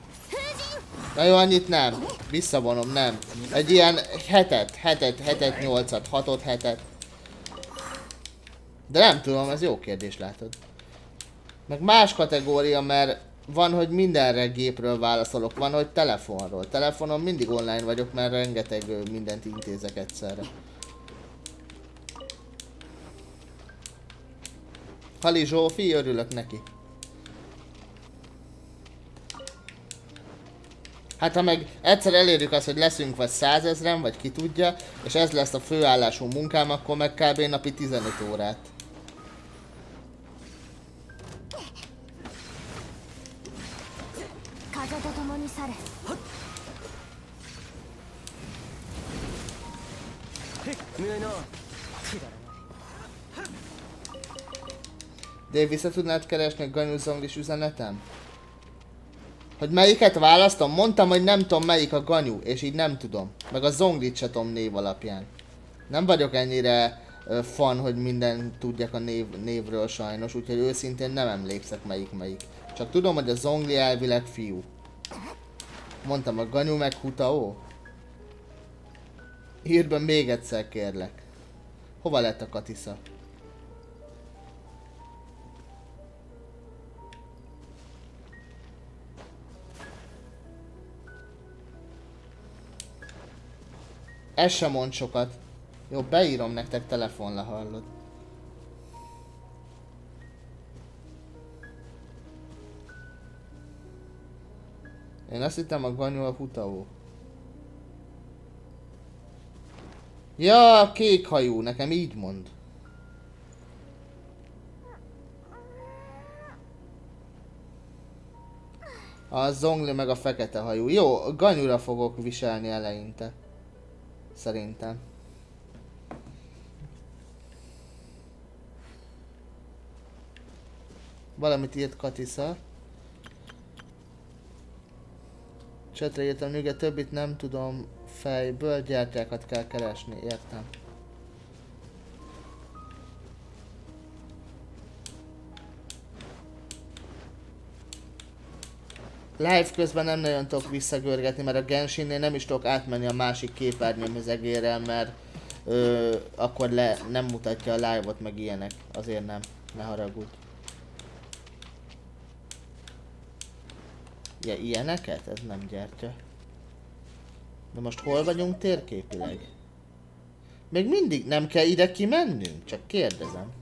Na jó, annyit nem. Visszavonom, nem. Egy ilyen hetet, hetet, hetet, nyolcat, hatot, hetet. De nem tudom, ez jó kérdés, látod. Meg más kategória, mert van, hogy mindenre gépről válaszolok, van, hogy telefonról. Telefonon mindig online vagyok, mert rengeteg mindent intézek egyszerre. Hali Zsófi, örülök neki. Hát ha meg egyszer elérjük azt, hogy leszünk vagy százezren, vagy ki tudja, és ez lesz a főállású munkám, akkor meg kb. napi 15 órát. De vissza tudnád keresni a Ganyuzongis üzenetem? Hogy melyiket választom? Mondtam, hogy nem tudom melyik a Ganyu, és így nem tudom. Meg a Zonglit se tudom név alapján. Nem vagyok ennyire ö, fan, hogy minden tudjak a név, névről sajnos, úgyhogy őszintén nem emlékszek melyik melyik. Csak tudom, hogy a Zongli elvileg fiú. Mondtam, a Ganyu meg Hutao? Írd be még egyszer kérlek. Hova lett a Katisza? Ez sem mond sokat. Jó, beírom nektek telefonra, hallod. Én azt hittem a Ganyu a Hutao. Ja, kék hajú, nekem így mond. A zongli meg a fekete hajú. Jó, ganyura fogok viselni eleinte. Szerintem. Valamit írt Katisza. Csetre írtam, Nüge, többit nem tudom fejből, gyertyákat kell keresni, értem. Live közben nem nagyon tudok visszagörgetni, mert a Genshinnél nem is tudok átmenni a másik képernyőmözegérrel, mert ö, akkor le, nem mutatja a live-ot, meg ilyenek. Azért nem, ne haragudj. Ja, ilyeneket? Ez nem gyertya. De most hol vagyunk térképileg? Még mindig nem kell ide kimennünk? Csak kérdezem.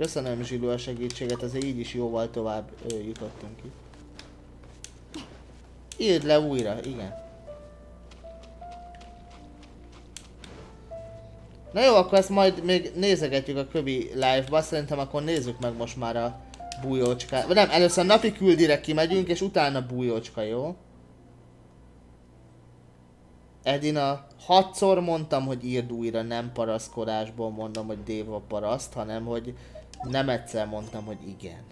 Köszönöm Zsilu a segítséget, azért így is jóval tovább ö, jutottunk itt. Írd le újra, igen. Na jó, akkor ezt majd még nézegetjük a kövi live-ba, szerintem akkor nézzük meg most már a bújócskát. Vagy nem, először napi küldire kimegyünk, és utána bújócska, jó? Edina, hatszor mondtam, hogy írd újra, nem paraszkodásból mondom, hogy Déva paraszt, hanem hogy nem egyszer mondtam, hogy igen.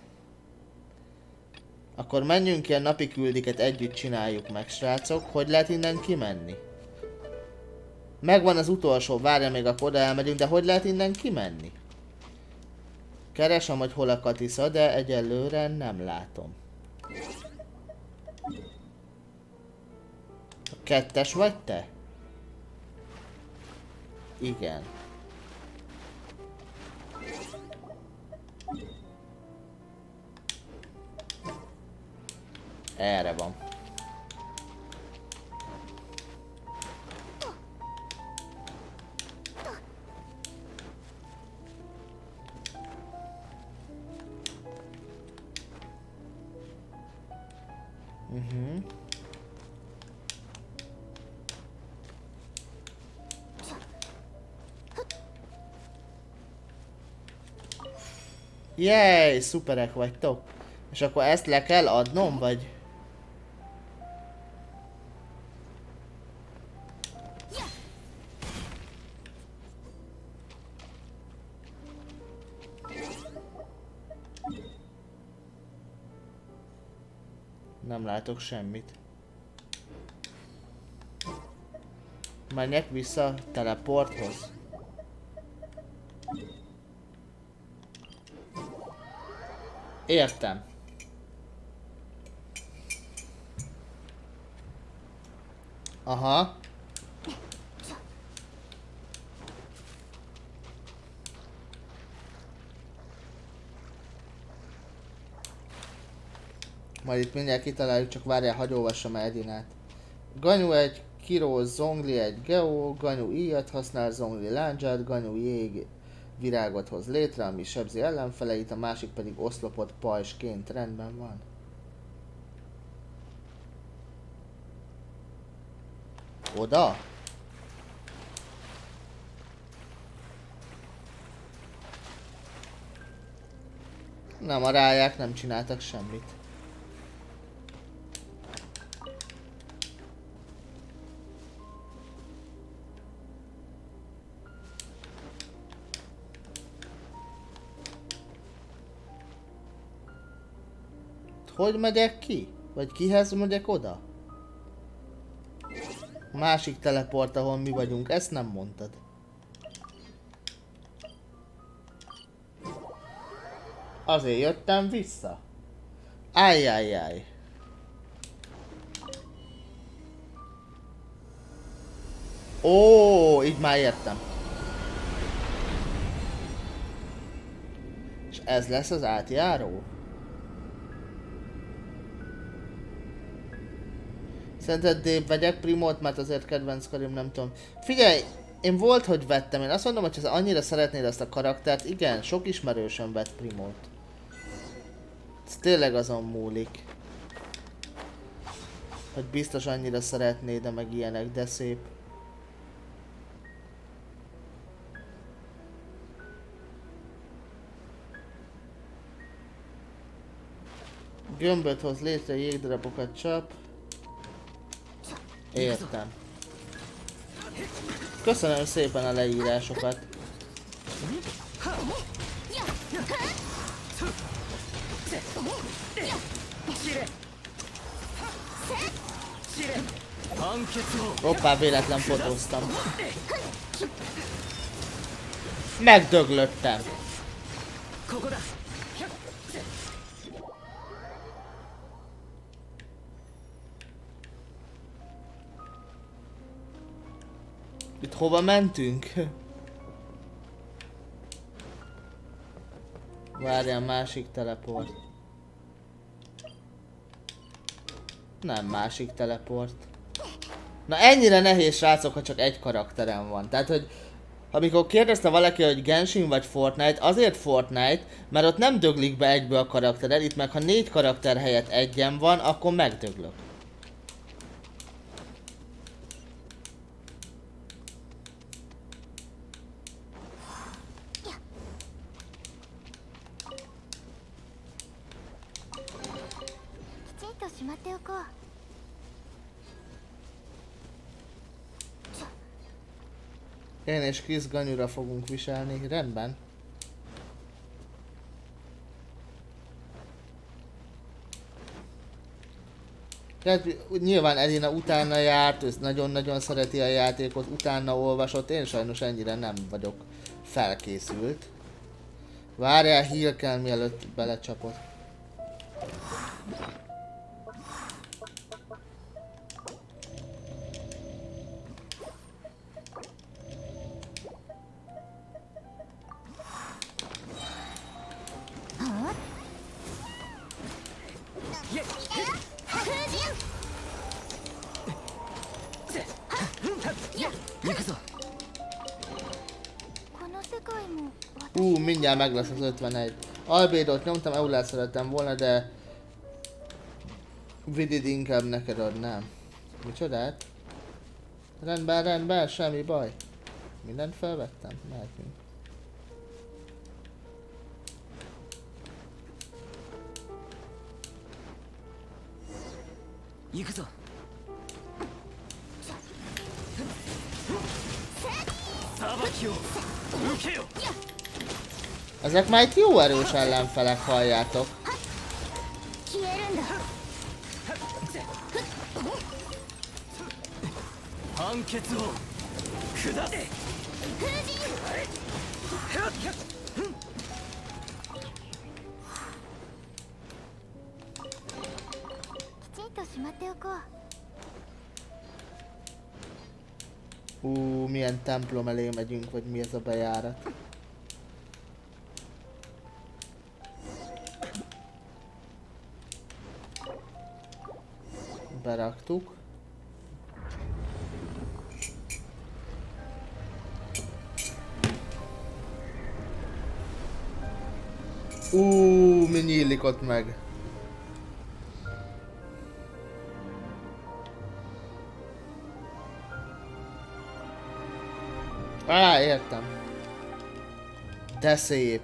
Akkor menjünk a napi küldiket, együtt csináljuk meg, srácok. Hogy lehet innen kimenni? Megvan az utolsó, várja még akkor oda elmegyünk, de hogy lehet innen kimenni? Keresem, hogy hol a Katisza, de egyelőre nem látom. A kettes vagy te? Igen. Erre van. Mhm. Szuperek vagytok. És akkor ezt le kell adnom, vagy? Nem látok semmit. Menjek vissza teleporthoz. Értem. Aha. Majd itt mindjárt kitaláljuk, csak várjál, hagyj olvassam el Edinát. Ganyu egy Kiró, Zongli egy Geo, Ganyu íjat használ, Zongli láncsát, Ganyu jég virágot hoz létre, ami sebzi ellenfeleit, a másik pedig oszlopot pajsként rendben van. Oda? Nem, a ráják nem csináltak semmit. Hogy megyek ki? Vagy kihez megyek oda? Másik teleport, ahol mi vagyunk, ezt nem mondtad. Azért jöttem vissza. Ájjájjáj. Ó, így már értem. És ez lesz az átjáró? Szerinted Dave vegyek Primót, mert azért kedvenc karim, nem tudom. Figyelj, én volt, hogy vettem. Én azt mondom, hogy ha annyira szeretnéd ezt a karaktert, igen, sok ismerősöm vett Primót. Ez tényleg azon múlik. Hogy biztos annyira szeretnéd, de meg ilyenek, de szép. Gömböt hoz létre, jégdarabokat csap. Értem. Köszönöm szépen a leírásokat. Hoppá, véletlen fotóztam. Megdöglöttem. Itt hova mentünk? Várjál, másik teleport. Nem másik teleport. Na ennyire nehéz srácok, ha csak egy karakterem van. Tehát, hogy amikor kérdezte valaki, hogy Genshin vagy Fortnite, azért Fortnite, mert ott nem döglik be egyből a karakter itt meg ha négy karakter helyett egyen van, akkor megdöglök. Én és Chris Ganyura fogunk viselni, rendben. Tehát nyilván Edina utána járt, ő nagyon-nagyon szereti a játékot, utána olvasott, én sajnos ennyire nem vagyok felkészült. Várjál, hír kell mielőtt belecsapott. Ú, mindjárt meg lesz az 51. Albédot nyomtam, Eulát szerettem volna, de... Vidid inkább neked adnám. Micsodát? Rendben, rendben, semmi baj. Mindent felvettem? Mehetünk. 行くぞあざくまいてよ、erős ellenfelek halljátok. Hanketsu, kudate! Templom elé megyünk, vagy mi ez a bejárat. beraktuk. Ú, mi nyílik ott meg? Á, értem. De szép.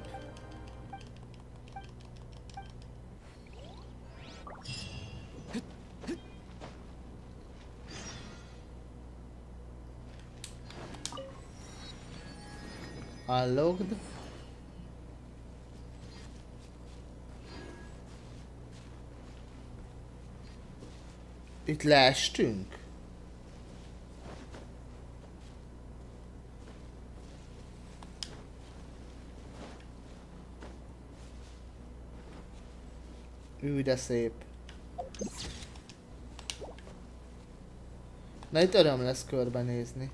Unlocked. Itt leestünk? De szép. Na itt öröm lesz körbenézni.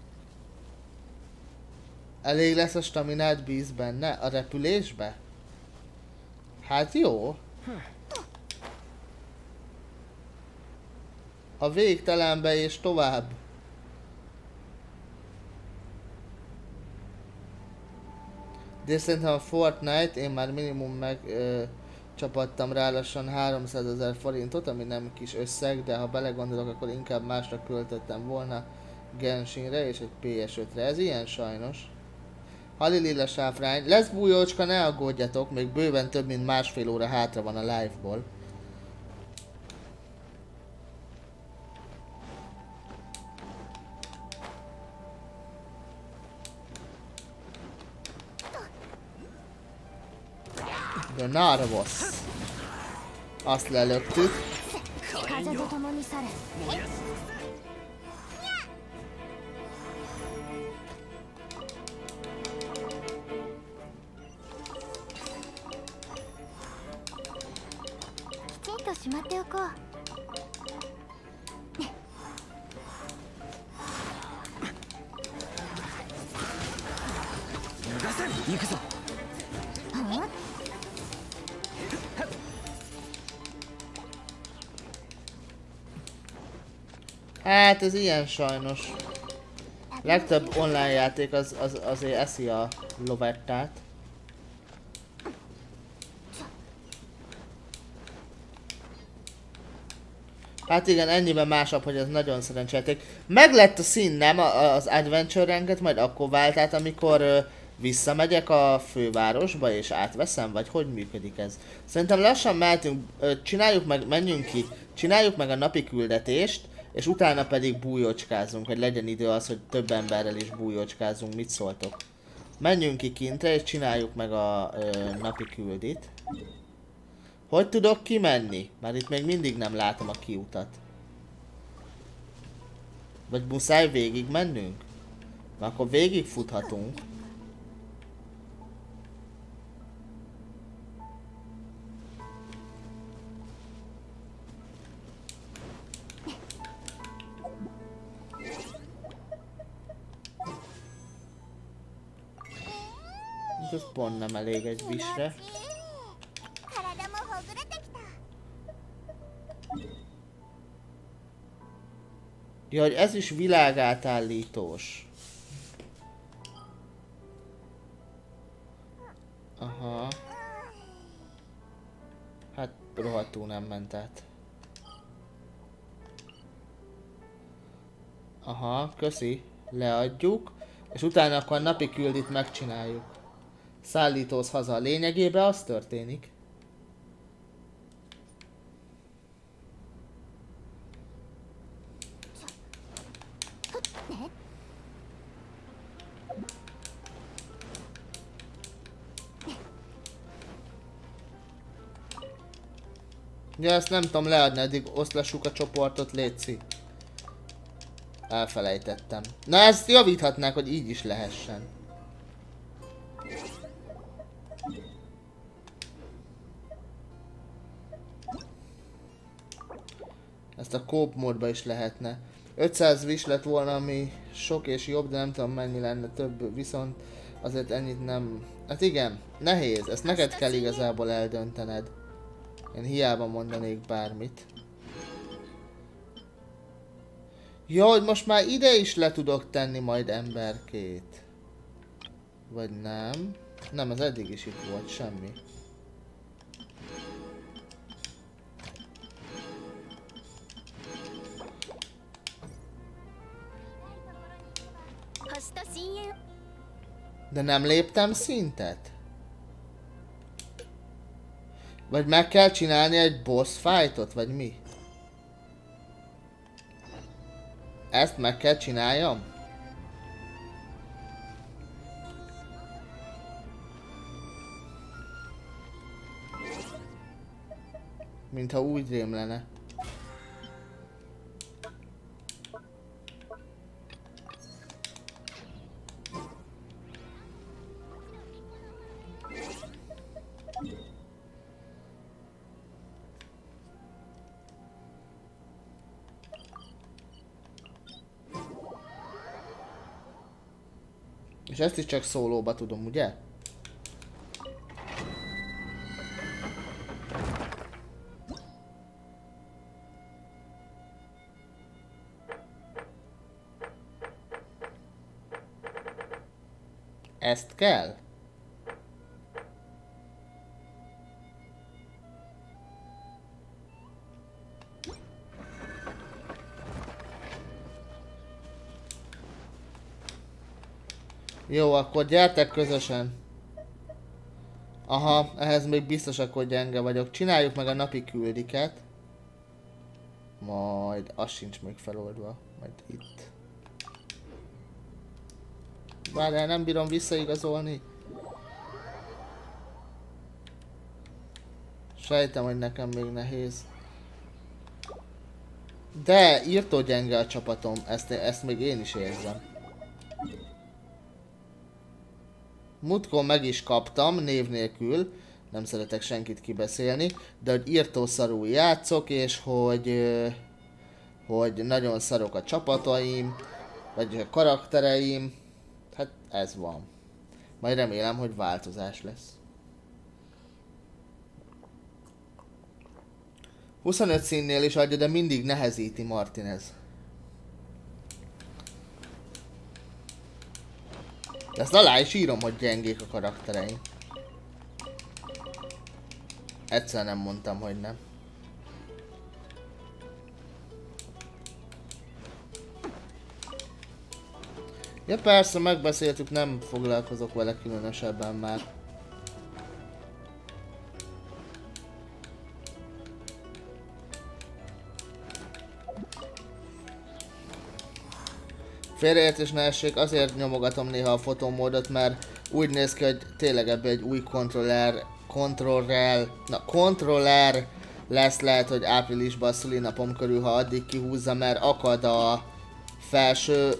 Elég lesz a staminát bíz benne? A repülésbe? Hát jó. A végtelenbe és tovább. De szerintem a Fortnite, én már minimum meg ö, csapattam rá lassan 300 ezer forintot, ami nem kis összeg, de ha belegondolok, akkor inkább másra költöttem volna Genshinre és egy PS5-re. Ez ilyen sajnos. Halililla sáfrány. Lesz bújócska, ne aggódjatok, még bőven több mint másfél óra hátra van a live-ból. Narvos. Azt lelöktük. 風 Hát ez ilyen sajnos. Legtöbb online játék az, az azért eszi a lovettát. Hát igen, ennyiben másabb, hogy ez nagyon szerencséjáték. Meg lett a szín, nem? A- Az adventure ranket majd akkor vált át, amikor visszamegyek a fővárosba és átveszem, vagy hogy működik ez? Szerintem lassan mehetünk, csináljuk meg, menjünk ki, csináljuk meg a napi küldetést, és utána pedig bújócskázunk, hogy legyen idő az, hogy több emberrel is bújócskázunk, mit szóltok? Menjünk ki kintre, és csináljuk meg a ö, napi küldit. Hogy tudok kimenni? Már itt még mindig nem látom a kiutat. Vagy muszáj végig mennünk? Mert akkor végig futhatunk. nem elég egy visre. Ja, hogy ez is világátállítós. Aha. Hát rohadtul nem ment át. Aha, köszi. Leadjuk. És utána akkor a napi küldit megcsináljuk. Szállítóz haza. Lényegében az történik. Ja, ezt nem tudom leadni, eddig oszlassuk a csoportot, létszi. Elfelejtettem. Na ezt javíthatnák, hogy így is lehessen. Ezt a kóp módba is lehetne. 500 wish lett volna, ami sok és jobb, de nem tudom mennyi lenne több, viszont azért ennyit nem... Hát igen, nehéz, ezt neked kell igazából eldöntened. Én hiába mondanék bármit. Jó, hogy most már ide is le tudok tenni majd emberkét. Vagy nem? Nem, az eddig is itt volt, semmi. De nem léptem szintet? Vagy meg kell csinálni egy boss fightot, vagy mi? Ezt meg kell csináljam? Mintha úgy rém lenne. És ezt is csak szólóba tudom, ugye? Ezt kell? Jó, akkor gyertek közösen. Aha, ehhez még biztosak, hogy gyenge vagyok. Csináljuk meg a napi küldiket. Majd az sincs még feloldva. Majd itt. Várjál, nem bírom visszaigazolni. Sejtem, hogy nekem még nehéz. De írtó gyenge a csapatom, ezt, ezt még én is érzem. Múltkor meg is kaptam, név nélkül, nem szeretek senkit kibeszélni, de hogy írtó szarul játszok, és hogy, hogy nagyon szarok a csapataim, vagy a karaktereim, hát ez van. Majd remélem, hogy változás lesz. 25 színnél is adja, de mindig nehezíti Martinez. De ezt alá is írom, hogy gyengék a karaktereim. Egyszer nem mondtam, hogy nem. Ja persze, megbeszéltük, nem foglalkozok vele különösebben már. Félreértés ne essék, azért nyomogatom néha a fotómódot, mert úgy néz ki, hogy tényleg ebből egy új kontroller, kontroller, na kontroller lesz lehet, hogy áprilisban a szülinapom körül, ha addig kihúzza, mert akad a felső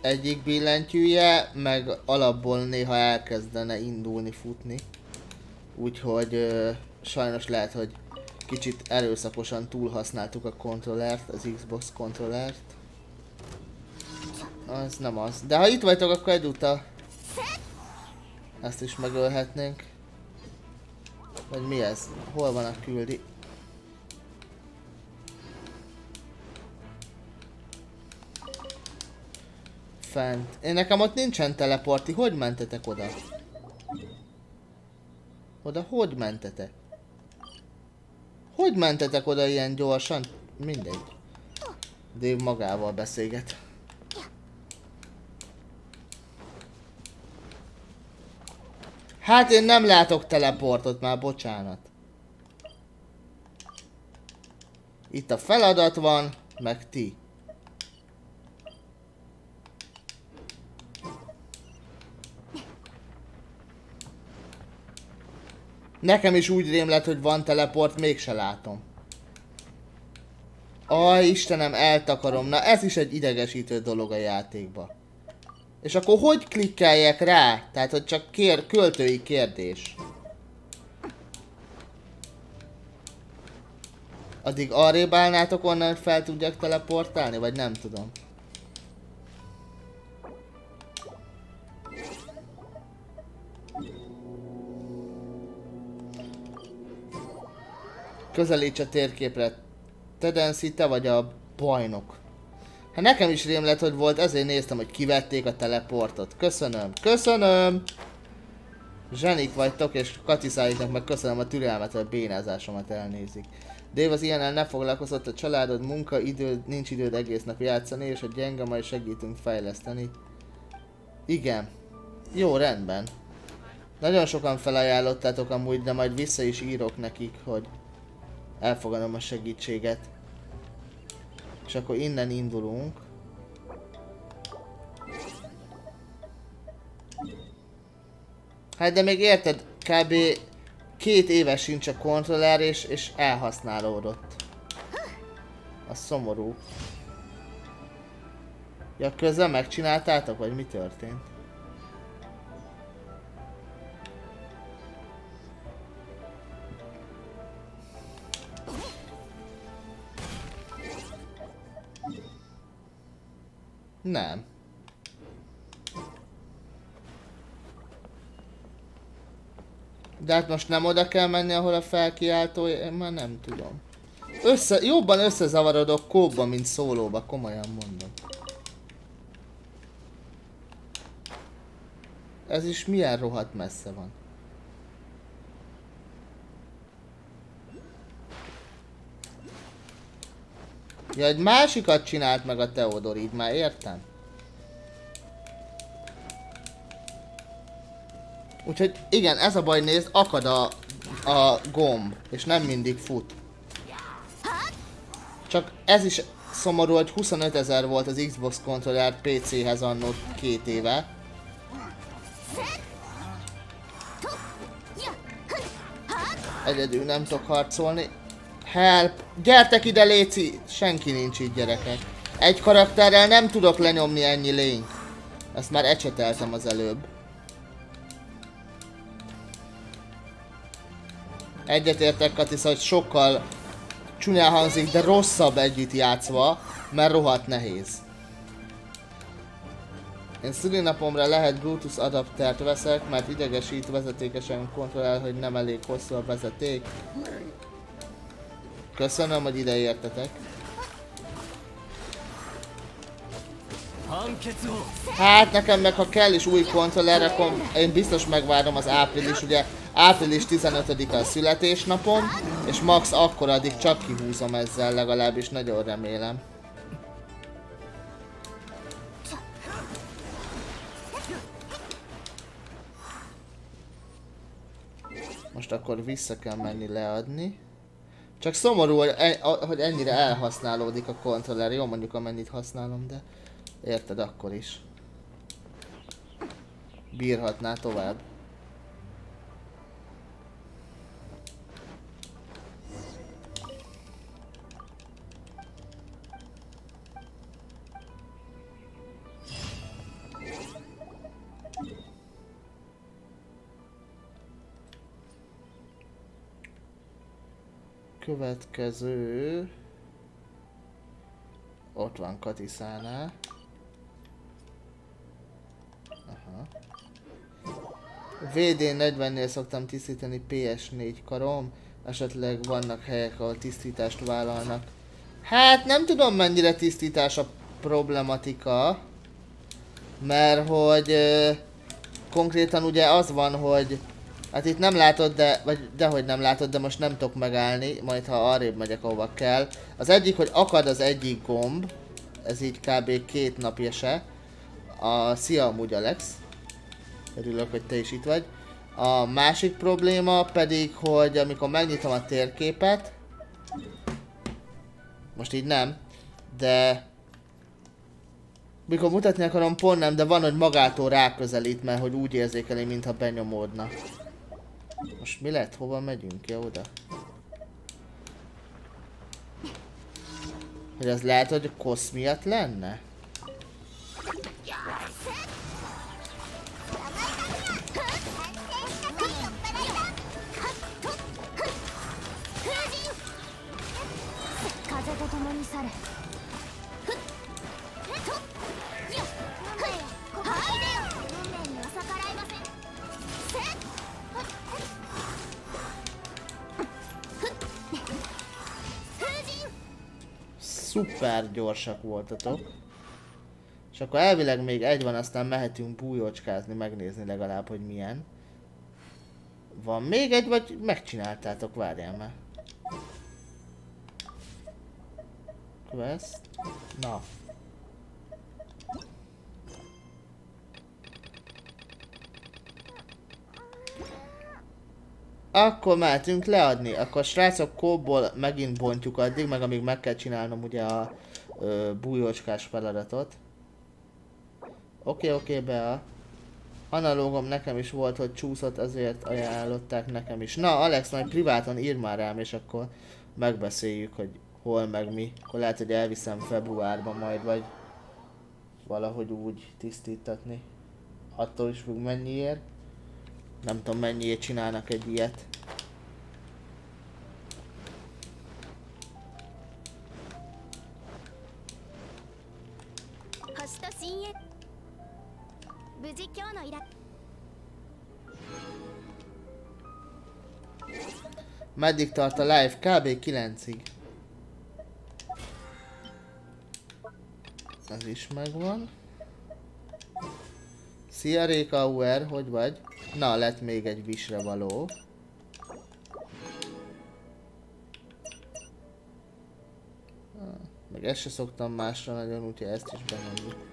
egyik billentyűje, meg alapból néha elkezdene indulni, futni. Úgyhogy ö, sajnos lehet, hogy kicsit erőszakosan túlhasználtuk a kontrollert, az Xbox kontrollert. Az nem az. De ha itt vagytok, akkor egyúttal ezt is megölhetnénk. Vagy mi ez? Hol van a küldi? Fent. Én nekem ott nincsen teleporti. Hogy mentetek oda? Oda hogy mentetek? Hogy mentetek oda ilyen gyorsan? Mindegy. Dave magával beszélget. Hát én nem látok teleportot már, bocsánat. Itt a feladat van, meg ti. Nekem is úgy rém hogy van teleport, mégse látom. Aj, Istenem, eltakarom. Na, ez is egy idegesítő dolog a játékba. És akkor hogy klikkeljek rá? Tehát, hogy csak kér, költői kérdés. Addig arrébb állnátok onnan, fel tudjak teleportálni? Vagy nem tudom. Közelíts a térképre. Tedensi, te vagy a bajnok. Hát nekem is rém lett, hogy volt, ezért néztem, hogy kivették a teleportot. Köszönöm, köszönöm! Zsenik vagytok, és Katiszáiknak meg köszönöm a türelmet, hogy a bénázásomat elnézik. Dave az ilyennel ne foglalkozott, a családod, munka, idő, nincs időd egész nap játszani, és a gyenge majd segítünk fejleszteni. Igen. Jó, rendben. Nagyon sokan felajánlottátok amúgy, de majd vissza is írok nekik, hogy elfogadom a segítséget. És akkor innen indulunk. Hát de még érted, kb. két éves sincs a kontroller és, és elhasználódott. A szomorú. Ja, közben megcsináltátok, vagy mi történt? Nem. De hát most nem oda kell menni, ahol a felkiáltó, én már nem tudom. Össze, jobban összezavarodok kóba, mint szólóba, komolyan mondom. Ez is milyen rohadt messze van. Ja, egy másikat csinált meg a Teodor, így már értem. Úgyhogy igen, ez a baj nézd, akad a, a gomb, és nem mindig fut. Csak ez is szomorú, hogy 25 ezer volt az Xbox kontroller PC-hez annó két éve. Egyedül nem tudok harcolni. Help! Gyertek ide, Léci! Senki nincs itt, gyerekek. Egy karakterrel nem tudok lenyomni ennyi lényt. Ezt már ecseteltem az előbb. Egyetértek, Katis, hogy sokkal csúnyán hangzik, de rosszabb együtt játszva, mert rohadt nehéz. Én szülinapomra lehet Bluetooth adaptert veszek, mert idegesít vezetékesen kontrollál, hogy nem elég hosszú a vezeték. Köszönöm, hogy ide értetek. Hát nekem meg ha kell is új kontroller, akkor én biztos megvárom az április, ugye április 15-a a születésnapom, és max akkor addig csak kihúzom ezzel, legalábbis nagyon remélem. Most akkor vissza kell menni leadni. Csak szomorú, hogy, e, hogy ennyire elhasználódik a kontroller. Jó, mondjuk amennyit használom, de érted akkor is. Bírhatná tovább. Következő... Ott van Katiszánál. Aha. VD40-nél szoktam tisztítani PS4 karom. Esetleg vannak helyek, ahol tisztítást vállalnak. Hát nem tudom mennyire tisztítás a problematika. Mert hogy... Konkrétan ugye az van, hogy Hát itt nem látod, de, vagy dehogy nem látod, de most nem tudok megállni, majd ha arrébb megyek, ahova kell. Az egyik, hogy akad az egyik gomb, ez így kb. két napja se. A szia amúgy Alex. Örülök, hogy te is itt vagy. A másik probléma pedig, hogy amikor megnyitom a térképet, most így nem, de mikor mutatni akarom, pont nem, de van, hogy magától ráközelít, mert hogy úgy érzékeli, mintha benyomódna. Most mi lett? Hova megyünk? Ja, oda. Hogy az lehet, hogy kosz miatt lenne? Thank. Szuper gyorsak voltatok. És akkor elvileg még egy van, aztán mehetünk bújócskázni, megnézni legalább, hogy milyen. Van még egy, vagy megcsináltátok? Várjál már. Quest. Na. Akkor mehetünk leadni. Akkor srácok, kóból megint bontjuk addig, meg amíg meg kell csinálnom ugye a ö, bújócskás feladatot. Oké, oké, okay, Bea. Analógom nekem is volt, hogy csúszott, ezért ajánlották nekem is. Na, Alex, majd priváton ír már rám, és akkor megbeszéljük, hogy hol meg mi. Akkor lehet, hogy elviszem februárban majd, vagy valahogy úgy tisztítatni. Attól is függ mennyiért nem tudom mennyiért csinálnak egy ilyet. Meddig tart a live? Kb. 9-ig. Ez is megvan. Szia Réka hogy vagy? Na, lett még egy visre való. Meg ezt se szoktam másra nagyon, úgyhogy ezt is benyomjuk.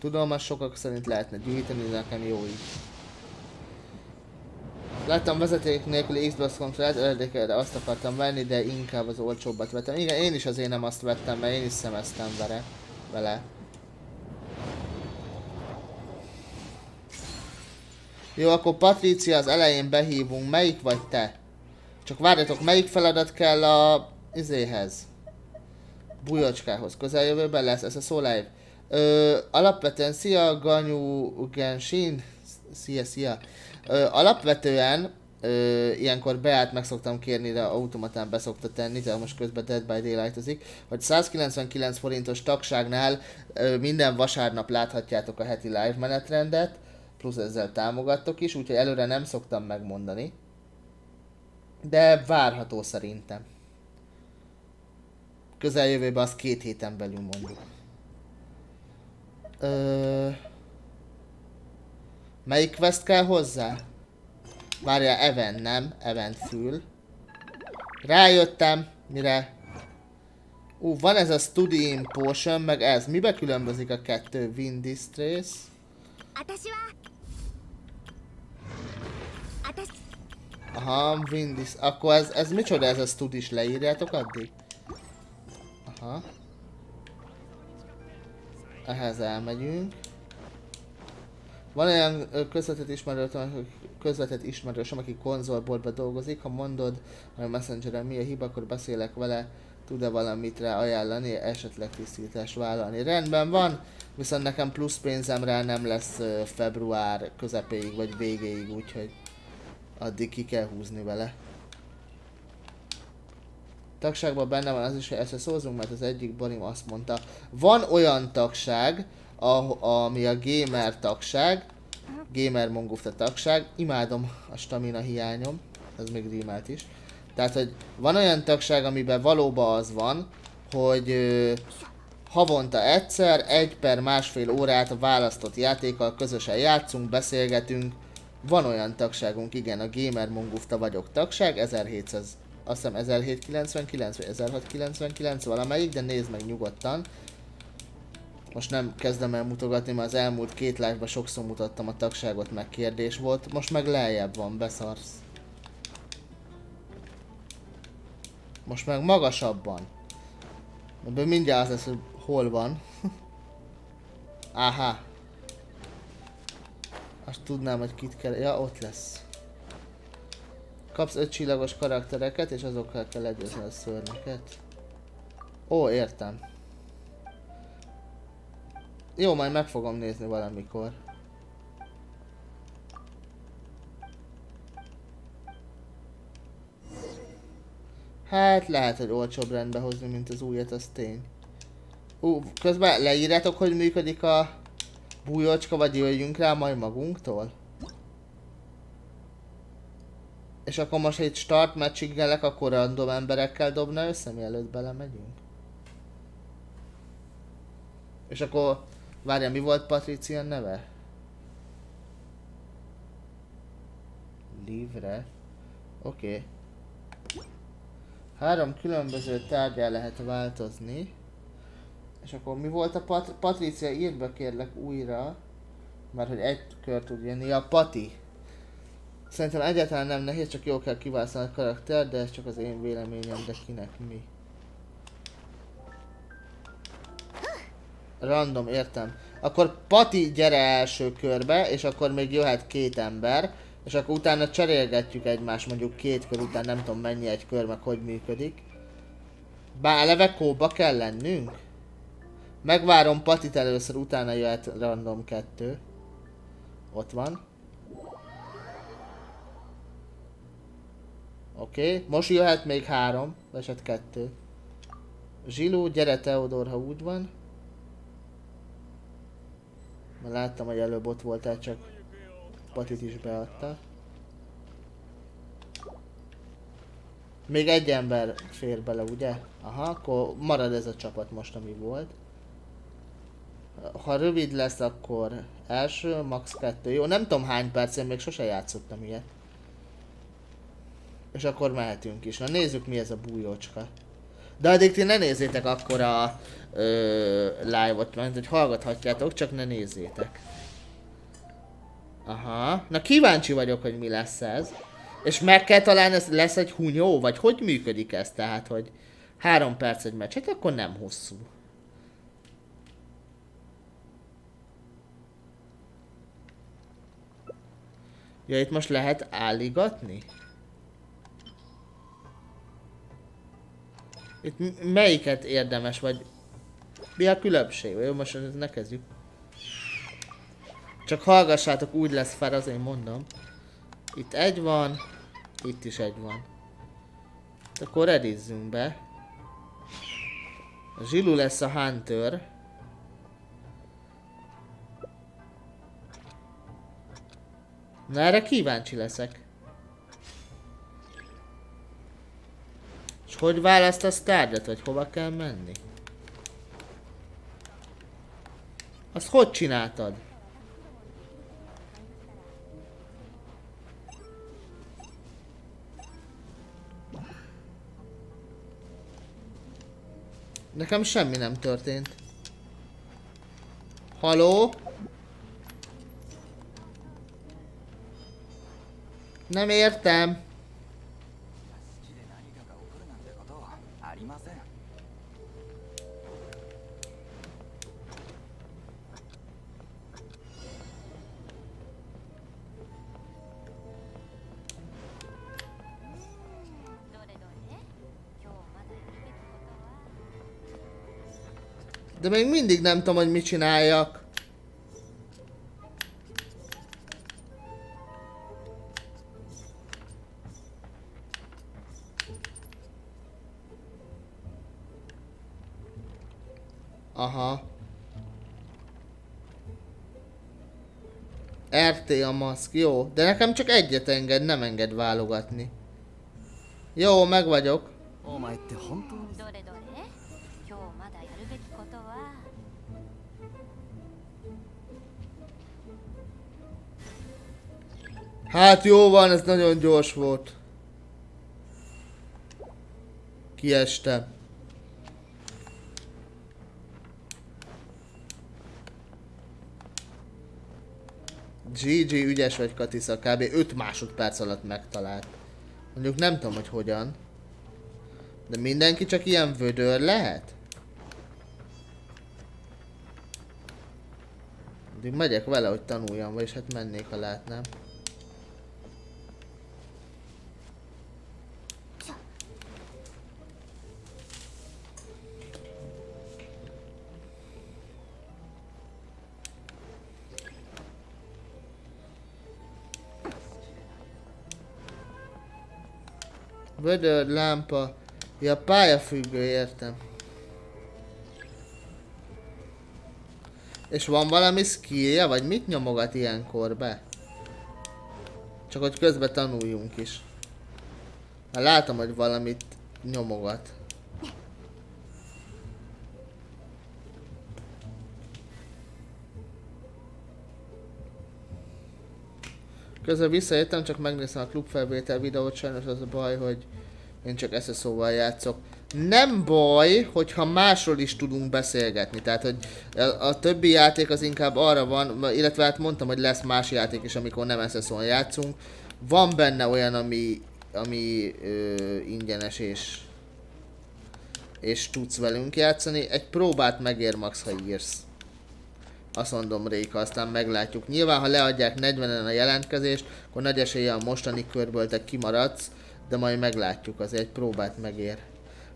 Tudom, azt sokak szerint lehetne gyűjteni, de nekem jó így. Láttam vezeték nélküli Xbox kontrollert eredékre azt akartam venni, de inkább az olcsóbbat vettem. Igen, én is azért nem azt vettem, mert én is szemeztem vele. vele. Jó, akkor Patricia az elején behívunk. Melyik vagy te? Csak várjatok, melyik feladat kell a izéhez? Bujocskához. Közeljövőben lesz ez a szó live. Ö, alapvetően, szia Ganyu Genshin. Szia, szia. Ö, alapvetően ö, ilyenkor beállt meg szoktam kérni, de automatán beszokta tenni, tehát most közben Dead by Daylight hogy 199 forintos tagságnál ö, minden vasárnap láthatjátok a heti live menetrendet, plusz ezzel támogattok is, úgyhogy előre nem szoktam megmondani. De várható szerintem. Közeljövőben az két héten belül mondjuk. Ö... Melyik quest kell hozzá? Várjál, Even, nem? Even fül. Rájöttem, mire... Ú, van ez a Studying Potion, meg ez. Mibe különbözik a kettő? Wind Distress? Aha, Wind Dis... Akkor ez, ez micsoda ez a Studis? Leírjátok addig? Aha. Ehhez elmegyünk. Van olyan közvetett ismerősöm, közvetett ismerősöm, aki konzolboltban dolgozik, ha mondod a messengeren mi a hiba, akkor beszélek vele, tud-e valamit rá ajánlani, esetleg tisztítást vállalni. Rendben van, viszont nekem plusz pénzem rá nem lesz február közepéig vagy végéig, úgyhogy addig ki kell húzni vele. Tagságban benne van az is, hogy ezt szózunk, mert az egyik barim azt mondta, van olyan tagság, a, ami a gamer tagság, gamer mongufta tagság, imádom a stamina hiányom, ez még rímelt is. Tehát, hogy van olyan tagság, amiben valóban az van, hogy ö, havonta egyszer, egy per másfél órát a választott játékkal közösen játszunk, beszélgetünk. Van olyan tagságunk, igen, a Gamer Mongufta vagyok tagság, 1700, azt hiszem 1799 vagy 1699 valamelyik, de nézd meg nyugodtan. Most nem kezdem el mutogatni, mert az elmúlt két live sokszor mutattam a tagságot, meg kérdés volt. Most meg lejjebb van, beszarsz. Most meg magasabban. Ebből mindjárt az lesz, hogy hol van. (laughs) Áhá. Azt tudnám, hogy kit kell... Ja, ott lesz. Kapsz öt csillagos karaktereket, és azokkal kell legyőzni a szörnyeket. Ó, értem. Jó, majd meg fogom nézni valamikor. Hát lehet, hogy olcsóbb rendbe hozni, mint az újat, az tény. Ú, közben leírjátok, hogy működik a bújócska, vagy jöjjünk rá majd magunktól? És akkor most, itt start matchiggelek, akkor random emberekkel dobna össze, mielőtt belemegyünk? És akkor, várjál, mi volt Patricia neve? Livre. Oké. Okay. Három különböző tárgyá lehet változni. És akkor mi volt a Pat Patricia? Írd be kérlek újra. Mert hogy egy kör tud jönni. A Pati. Szerintem egyáltalán nem nehéz, csak jól kell kiválasztani a karakter, de ez csak az én véleményem, de kinek mi. Random, értem. Akkor Pati gyere első körbe, és akkor még jöhet két ember, és akkor utána cserélgetjük egymást mondjuk két kör után, nem tudom mennyi egy kör, meg hogy működik. Bár eleve kóba kell lennünk? Megvárom Patit először, utána jöhet random kettő. Ott van. Oké, okay. most jöhet még három, vagy hát kettő. Zsiló, gyere Teodor, ha úgy van. Mert láttam, hogy előbb ott voltál, csak Patit is beadta. Még egy ember fér bele, ugye? Aha, akkor marad ez a csapat most, ami volt. Ha rövid lesz, akkor első, max. kettő. Jó, nem tudom hány perc, én még sose játszottam ilyet. És akkor mehetünk is. Na nézzük mi ez a bújócska. De addig ti ne nézzétek akkor a live-ot, mert hogy hallgathatjátok, csak ne nézzétek. Aha. Na kíváncsi vagyok, hogy mi lesz ez. És meg kell találni, ez lesz egy hunyó, vagy hogy működik ez? Tehát, hogy három perc egy meccs, hát akkor nem hosszú. Ja, itt most lehet álligatni? Itt melyiket érdemes, vagy mi a különbség? Jó, most ne kezdjük. Csak hallgassátok, úgy lesz fel, az én mondom. Itt egy van, itt is egy van. Akkor redizzünk be. A Zsilu lesz a Hunter. Na erre kíváncsi leszek. És hogy választasz tárgyat, vagy hova kell menni? Azt hogy csináltad? Nekem semmi nem történt. Haló? Nem értem. De még mindig nem tudom, hogy mit csináljak. Aha. RT a maszk, jó. De nekem csak egyet enged, nem enged válogatni. Jó, meg vagyok. Hát jó van, ez nagyon gyors volt. Kiestem. GG, ügyes vagy Katisza, kb. 5 másodperc alatt megtalált. Mondjuk nem tudom, hogy hogyan. De mindenki csak ilyen vödör lehet? Addig megyek vele, hogy tanuljam, vagyis hát mennék, ha látnám. Vödör, lámpa. Ja, pályafüggő, értem. És van valami skillje, vagy mit nyomogat ilyenkor be? Csak hogy közben tanuljunk is. Hát látom, hogy valamit nyomogat. Közben visszajöttem, csak megnéztem a klubfelvétel videót, sajnos az a baj, hogy én csak SSO-val játszok. Nem baj, hogyha másról is tudunk beszélgetni, tehát hogy a, a többi játék az inkább arra van, illetve hát mondtam, hogy lesz más játék is, amikor nem SSO-n játszunk. Van benne olyan, ami, ami ö, ingyenes és és tudsz velünk játszani. Egy próbát megér max, ha írsz. Azt mondom Réka, aztán meglátjuk. Nyilván, ha leadják 40-en a jelentkezést, akkor nagy esélye a mostani körből te kimaradsz, de majd meglátjuk, azért egy próbát megér.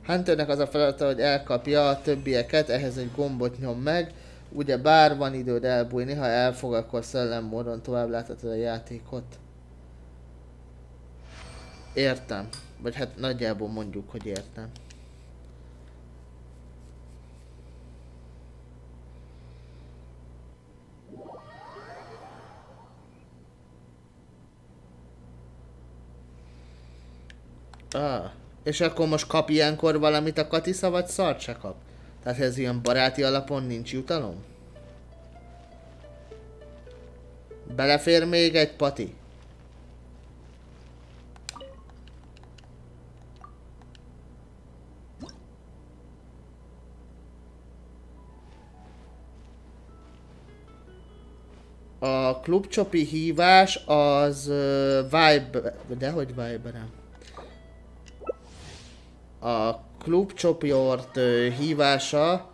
Hunternek az a feladata, hogy elkapja a többieket, ehhez egy gombot nyom meg. Ugye bár van időd elbújni, ha elfog, akkor szellemmódon tovább láthatod a játékot. Értem. Vagy hát nagyjából mondjuk, hogy értem. Ah. És akkor most kap ilyenkor valamit a Katisza, vagy szart se kap? Tehát ez ilyen baráti alapon nincs jutalom? Belefér még egy pati? A klubcsopi hívás az uh, Vibe... De hogy Viberem? A klubcsoport hívása.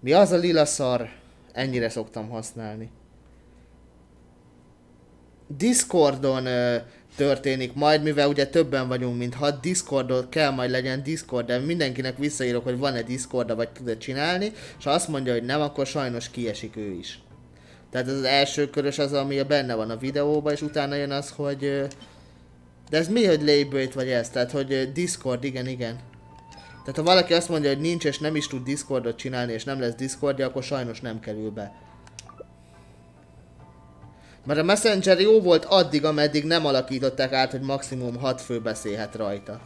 Mi az a lila szar? Ennyire szoktam használni. Discordon ö, történik majd, mivel ugye többen vagyunk, mint hat Discordon kell majd legyen Discord, de mindenkinek visszaírok, hogy van-e Discorda, vagy tud-e csinálni, és ha azt mondja, hogy nem, akkor sajnos kiesik ő is. Tehát ez az első körös az, ami benne van a videóban, és utána jön az, hogy ö, de ez mi, hogy label vagy ez? Tehát, hogy Discord, igen, igen. Tehát ha valaki azt mondja, hogy nincs és nem is tud Discordot csinálni, és nem lesz Discordja, akkor sajnos nem kerül be. Mert a Messenger jó volt addig, ameddig nem alakították át, hogy maximum 6 fő beszélhet rajta.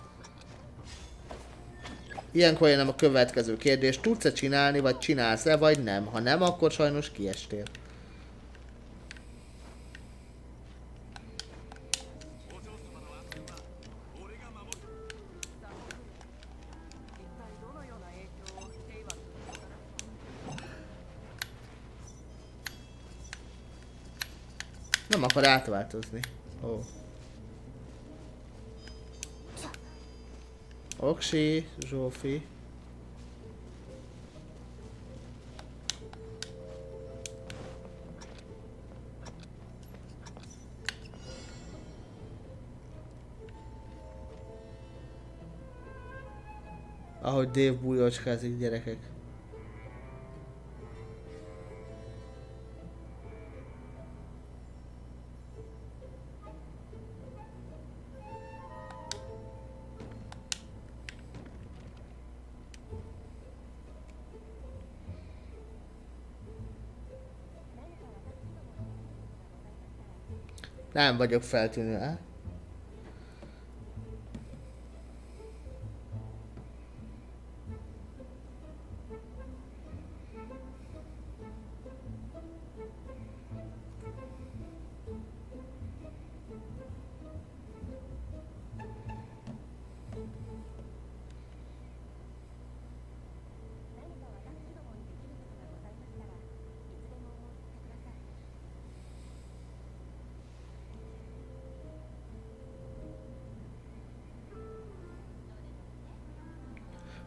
Ilyenkor jön a következő kérdés, tudsz-e csinálni, vagy csinálsz-e, vagy nem? Ha nem, akkor sajnos kiestél. Nem akar átváltozni. Ó. Oh. Oksi, Zsófi. Ahogy Dave bújócskázik gyerekek. Nem vagyok feltűnő, eh?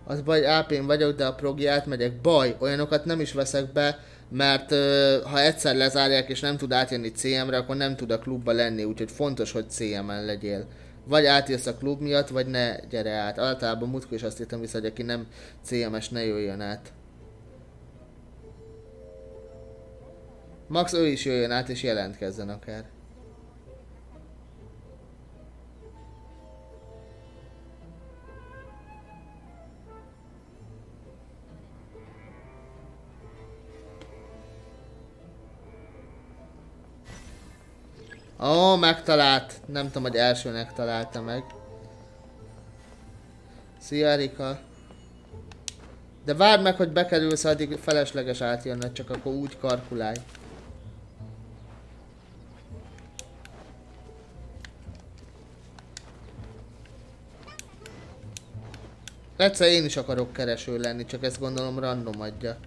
Az baj, ap vagyok, de a progi átmegyek. Baj, olyanokat nem is veszek be, mert ha egyszer lezárják és nem tud átjönni CM-re, akkor nem tud a klubba lenni, úgyhogy fontos, hogy CM-en legyél. Vagy átjössz a klub miatt, vagy ne gyere át. Általában múltkor is azt írtam vissza, hogy aki nem CM-es, ne jöjjön át. Max ő is jöjjön át és jelentkezzen akár. Ó, oh, megtalált. Nem tudom, hogy elsőnek találta meg. Szia, Erika. De várd meg, hogy bekerülsz, addig felesleges átjönnöd, csak akkor úgy karkulálj. Egyszer én is akarok kereső lenni, csak ezt gondolom random adja.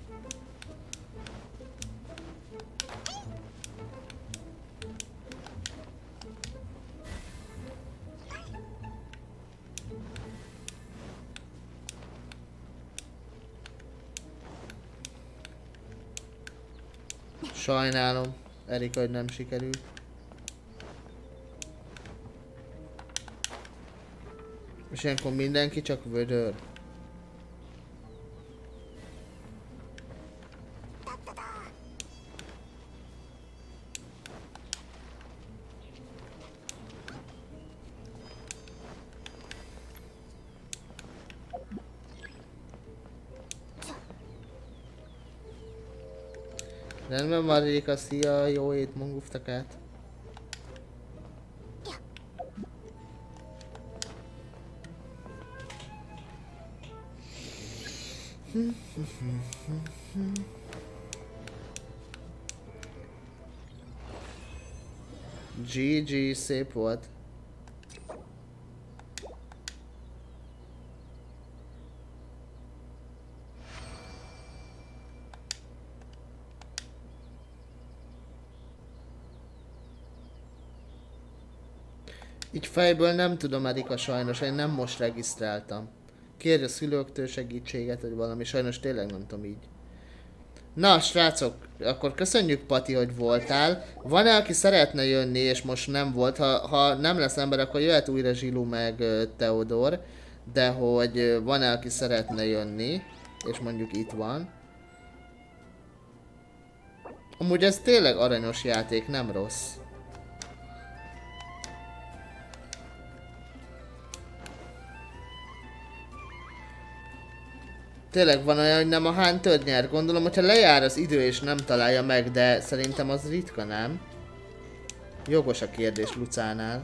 Sajnálom, Erika, hogy nem sikerült. És ilyenkor mindenki csak vödör. Rendben van, Réka, szia, jó ét, monguftakát. GG, szép volt. Fejből nem tudom, Erika, sajnos, én nem most regisztráltam. Kérj a szülőktől segítséget, vagy valami, sajnos tényleg nem tudom így. Na, srácok, akkor köszönjük Pati, hogy voltál. Van-e, aki szeretne jönni, és most nem volt? Ha, ha nem lesz ember, akkor jöhet újra Zsilu meg Teodor. De hogy van-e, aki szeretne jönni, és mondjuk itt van. Amúgy ez tényleg aranyos játék, nem rossz. Tényleg van olyan, hogy nem a Hunter nyer. Gondolom, hogyha lejár az idő és nem találja meg, de szerintem az ritka, nem? Jogos a kérdés Lucánál.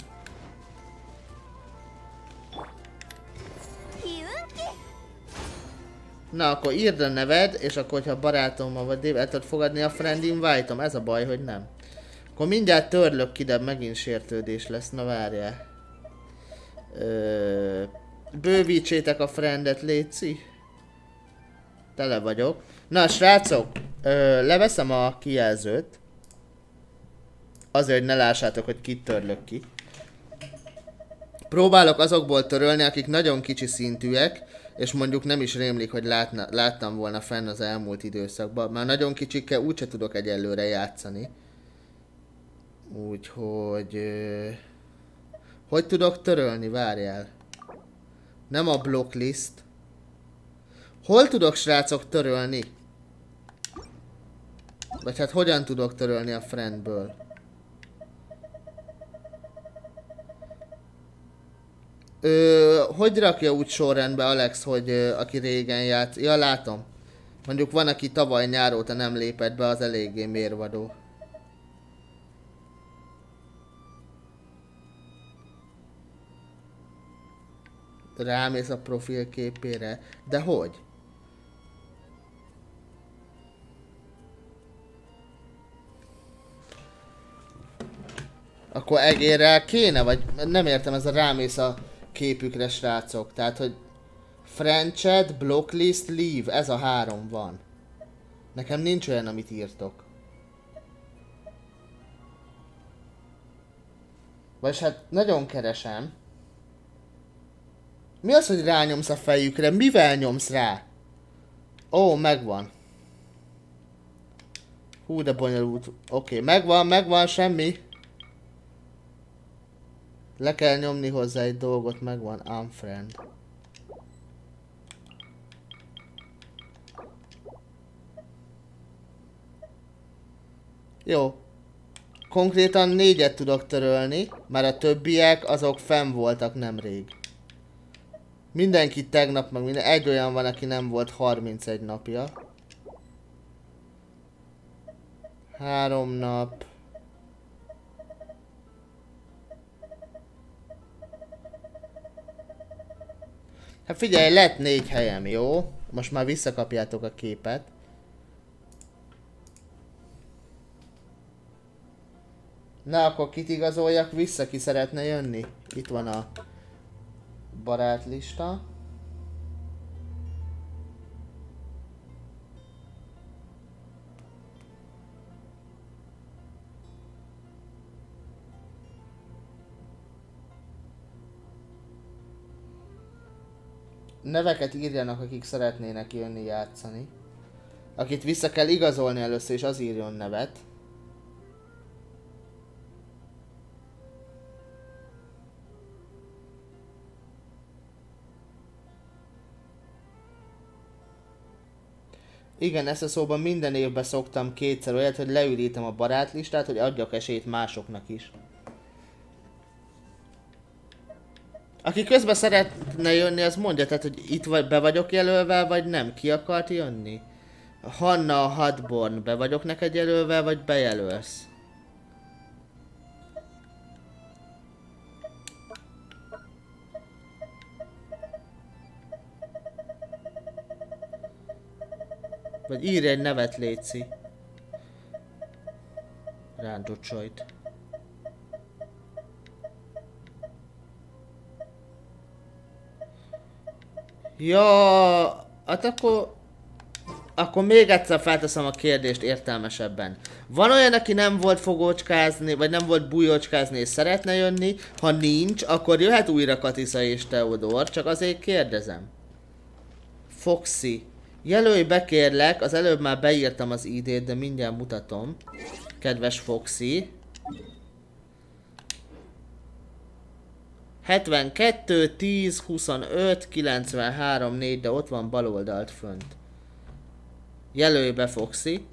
Na, akkor írd a neved, és akkor, hogyha barátommal vagy Dave, el tudod fogadni a friend invite-om. Ez a baj, hogy nem. Akkor mindjárt törlök ki, de megint sértődés lesz. Na várjál. Ö... Bővítsétek a friendet, Léci. Tele vagyok. Na, srácok, ö, leveszem a kijelzőt. Azért, hogy ne lássátok, hogy kit törlök ki. Próbálok azokból törölni, akik nagyon kicsi szintűek, és mondjuk nem is rémlik, hogy látna, láttam volna fenn az elmúlt időszakban. Már nagyon kicsikkel úgyse tudok egyelőre játszani. Úgyhogy... Ö, hogy tudok törölni? Várjál. Nem a blocklist. Hol tudok srácok törölni? Vagy hát hogyan tudok törölni a friendből? Ö, hogy rakja úgy sorrendbe Alex, hogy ö, aki régen járt? Ja, látom. Mondjuk van, aki tavaly nyár óta nem lépett be, az eléggé mérvadó. Rámész a profilképére. De hogy? Akkor egérrel kéne, vagy nem értem, ez a rámész a képükre, srácok. Tehát, hogy Frenched, Blocklist, Leave, ez a három van. Nekem nincs olyan, amit írtok. Vagy hát nagyon keresem. Mi az, hogy rányomsz a fejükre? Mivel nyomsz rá? Ó, megvan. Hú, de bonyolult. Oké, okay, megvan, megvan, semmi. Le kell nyomni hozzá egy dolgot, megvan, unfriend. Jó. Konkrétan négyet tudok törölni, mert a többiek azok fenn voltak nemrég. Mindenki tegnap, meg minden, egy olyan van, aki nem volt 31 napja. Három nap. Hát figyelj, lett négy helyem, jó? Most már visszakapjátok a képet. Na, akkor kit igazoljak vissza, ki szeretne jönni? Itt van a barátlista. Neveket írjanak, akik szeretnének jönni játszani. Akit vissza kell igazolni először, és az írjon nevet. Igen, SSO-ban minden évben szoktam kétszer olyat, hogy leürítem a barátlistát, hogy adjak esélyt másoknak is. Aki közben szeretne jönni, az mondja, tehát, hogy itt vagy, be vagyok jelölve, vagy nem. Ki akart jönni? Hanna Hadborn, be vagyok neked jelölve, vagy bejelölsz? Vagy írj egy nevet, Léci. Rántott csajt. Ja, hát akkor... Akkor még egyszer felteszem a kérdést értelmesebben. Van olyan, aki nem volt fogócskázni, vagy nem volt bujócskázni és szeretne jönni? Ha nincs, akkor jöhet újra Katisza és Teodor, csak azért kérdezem. Foxy. Jelölj be kérlek, az előbb már beírtam az ID-t, de mindjárt mutatom. Kedves Foxy. 72, 10, 25, 93, 4, de ott van bal oldalt fönt. Jelölj be Foxy.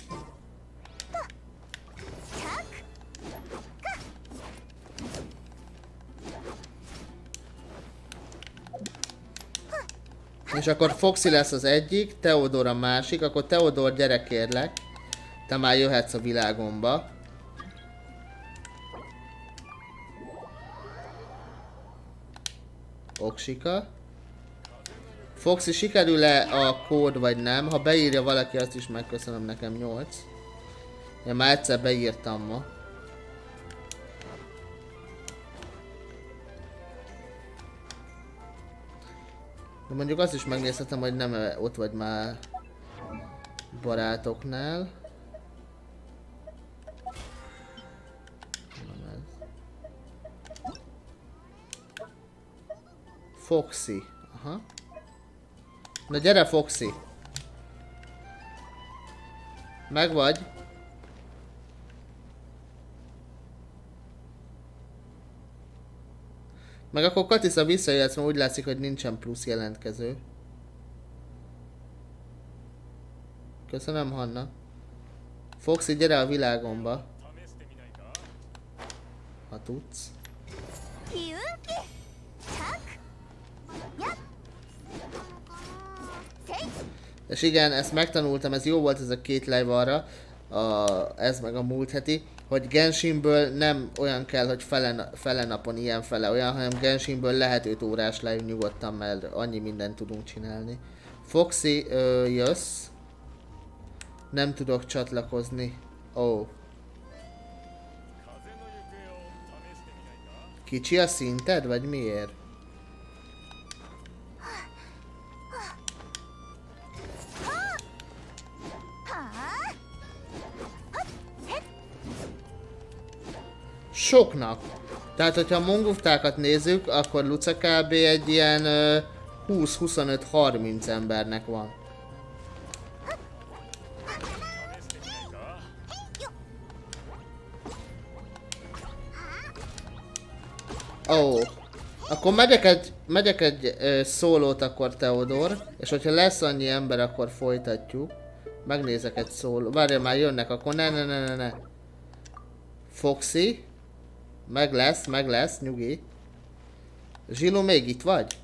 És akkor Foxy lesz az egyik, Teodor a másik, akkor Teodor gyere kérlek. Te már jöhetsz a világomba. Oksika. Foxy, sikerül-e a kód vagy nem? Ha beírja valaki, azt is megköszönöm nekem 8. Én már egyszer beírtam ma. De mondjuk azt is megnézhetem, hogy nem ott vagy már barátoknál. Foxy. Aha. Na gyere Foxy. Meg vagy? Meg akkor Katisza visszajöhetsz, mert úgy látszik, hogy nincsen plusz jelentkező. Köszönöm, Hanna. Foxy, gyere a világomba. Ha tudsz. És igen, ezt megtanultam, ez jó volt ez a két live arra, a, ez meg a múlt heti, hogy Genshinből nem olyan kell, hogy fele, fele napon ilyen fele olyan, hanem Genshinből lehet 5 órás live nyugodtan, mert annyi mindent tudunk csinálni. Foxy, ö, jössz? Nem tudok csatlakozni. Ó. Oh. Kicsi a szinted, vagy miért? Soknak. Tehát, hogyha a monguftákat nézzük, akkor Luca kb. egy ilyen ö, 20-25-30 embernek van. Ó. Oh. Akkor megyek egy, megyek egy ö, szólót akkor Teodor, és hogyha lesz annyi ember, akkor folytatjuk. Megnézek egy szóló. Várja, már jönnek, akkor ne, ne, ne, ne, ne. Foxy. Meg lesz, meg lesz, nyugi. Zsiló, még itt vagy?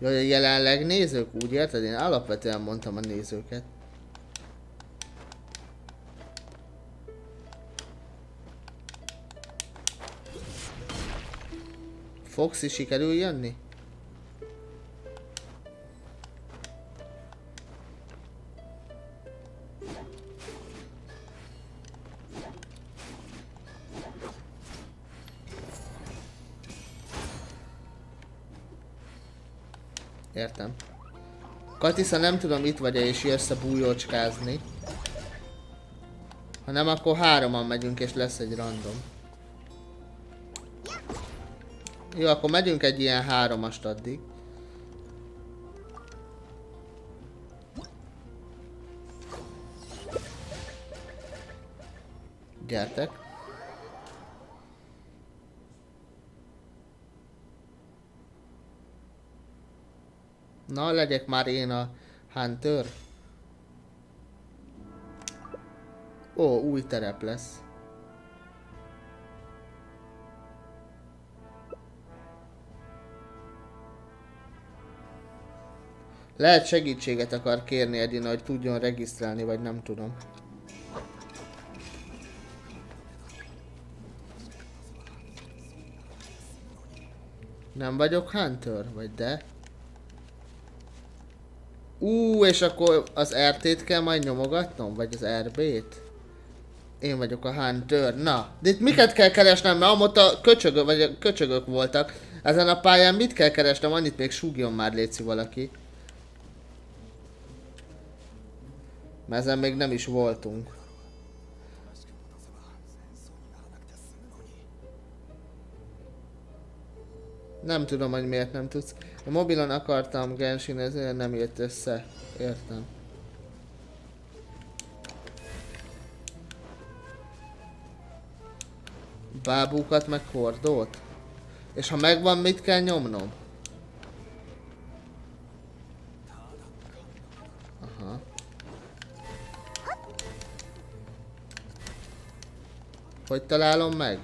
Jaj, jelenleg nézők, úgy érted? Én alapvetően mondtam a nézőket. Foxy sikerül jönni? Értem. Katisza, nem tudom, itt vagy-e és jössz a bújócskázni. Ha nem, akkor hároman megyünk és lesz egy random. Jó, akkor megyünk egy ilyen háromast addig. Gyertek. Na, legyek már én a Hunter. Ó, új terep lesz. Lehet segítséget akar kérni Edina, hogy tudjon regisztrálni, vagy nem tudom. Nem vagyok Hunter, vagy de? Ú, és akkor az RT-t kell majd nyomogatnom? Vagy az RB-t? Én vagyok a Hunter. Na, de itt miket kell keresnem? Mert amott a köcsögök, vagy a köcsögök voltak. Ezen a pályán mit kell keresnem? Annyit még súgjon már, létszi valaki. Mert ezen még nem is voltunk. Nem tudom, hogy miért nem tudsz. A mobilon akartam Genshin, ezért nem jött össze. Értem. Bábúkat meg hordót? És ha megvan, mit kell nyomnom? Hogy találom meg?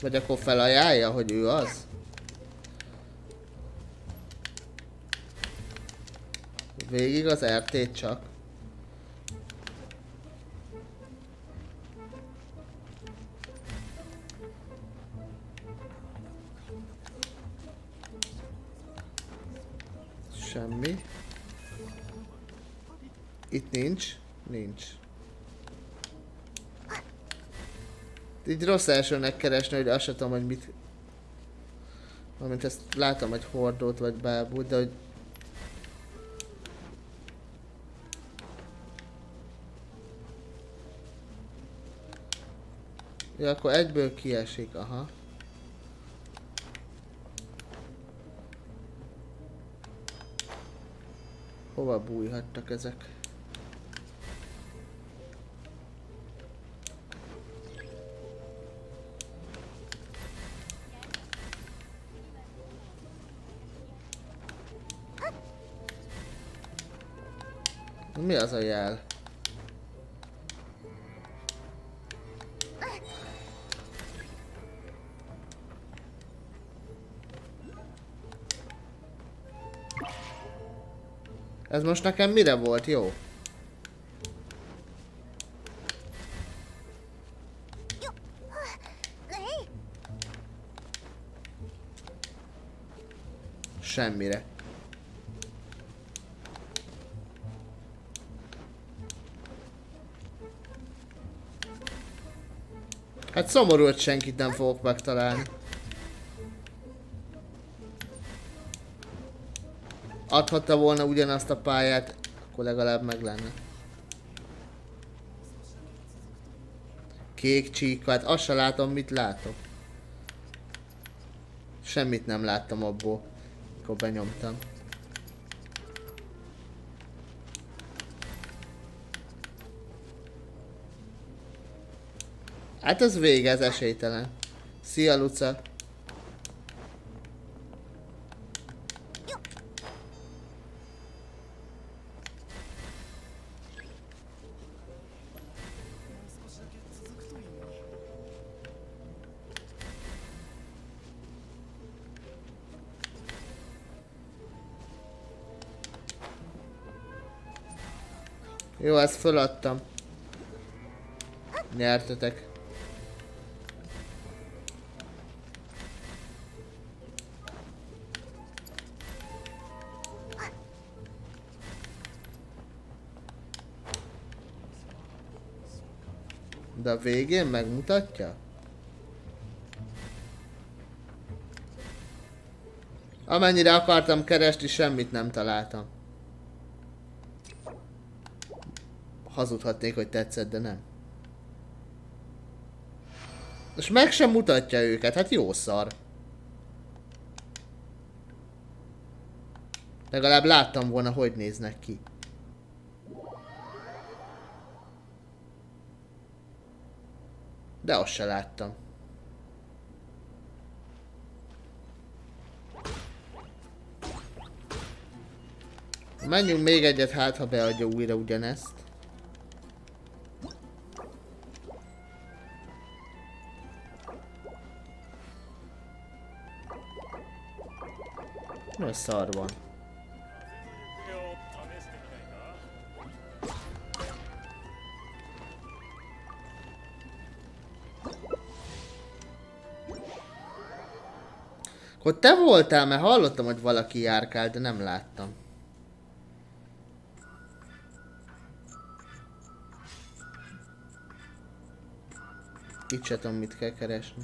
Vagy akkor felajánlja, hogy ő az? Végig az RT csak. Nincs. Nincs. Így rossz elsőnek keresni, hogy azt sem tudom, hogy mit... Amint ezt látom, hogy hordót vagy bábút, de hogy... Ja, akkor egyből kiesik, aha. Hova bújhattak ezek? Mi az a jel? Ez most nekem mire volt jó? Semmire. Hát szomorú, hogy senkit nem fogok megtalálni. Adhatta volna ugyanazt a pályát, akkor legalább meg lenne. Kék csík, hát azt se látom, mit látok. Semmit nem láttam abból, amikor benyomtam. Hát ez vége, ez esélytelen. Szia, Luca. Jó, ezt föladtam. Nyertetek. A végén megmutatja? Amennyire akartam keresni, semmit nem találtam. Hazudhatnék, hogy tetszett, de nem. És meg sem mutatja őket, hát jó szar. Legalább láttam volna, hogy néznek ki. De azt se láttam. Menjünk még egyet, hát ha beadja újra ugyanezt. A szar van? Akkor te voltál, mert hallottam, hogy valaki járkál, de nem láttam. Itt se tudom, mit kell keresni.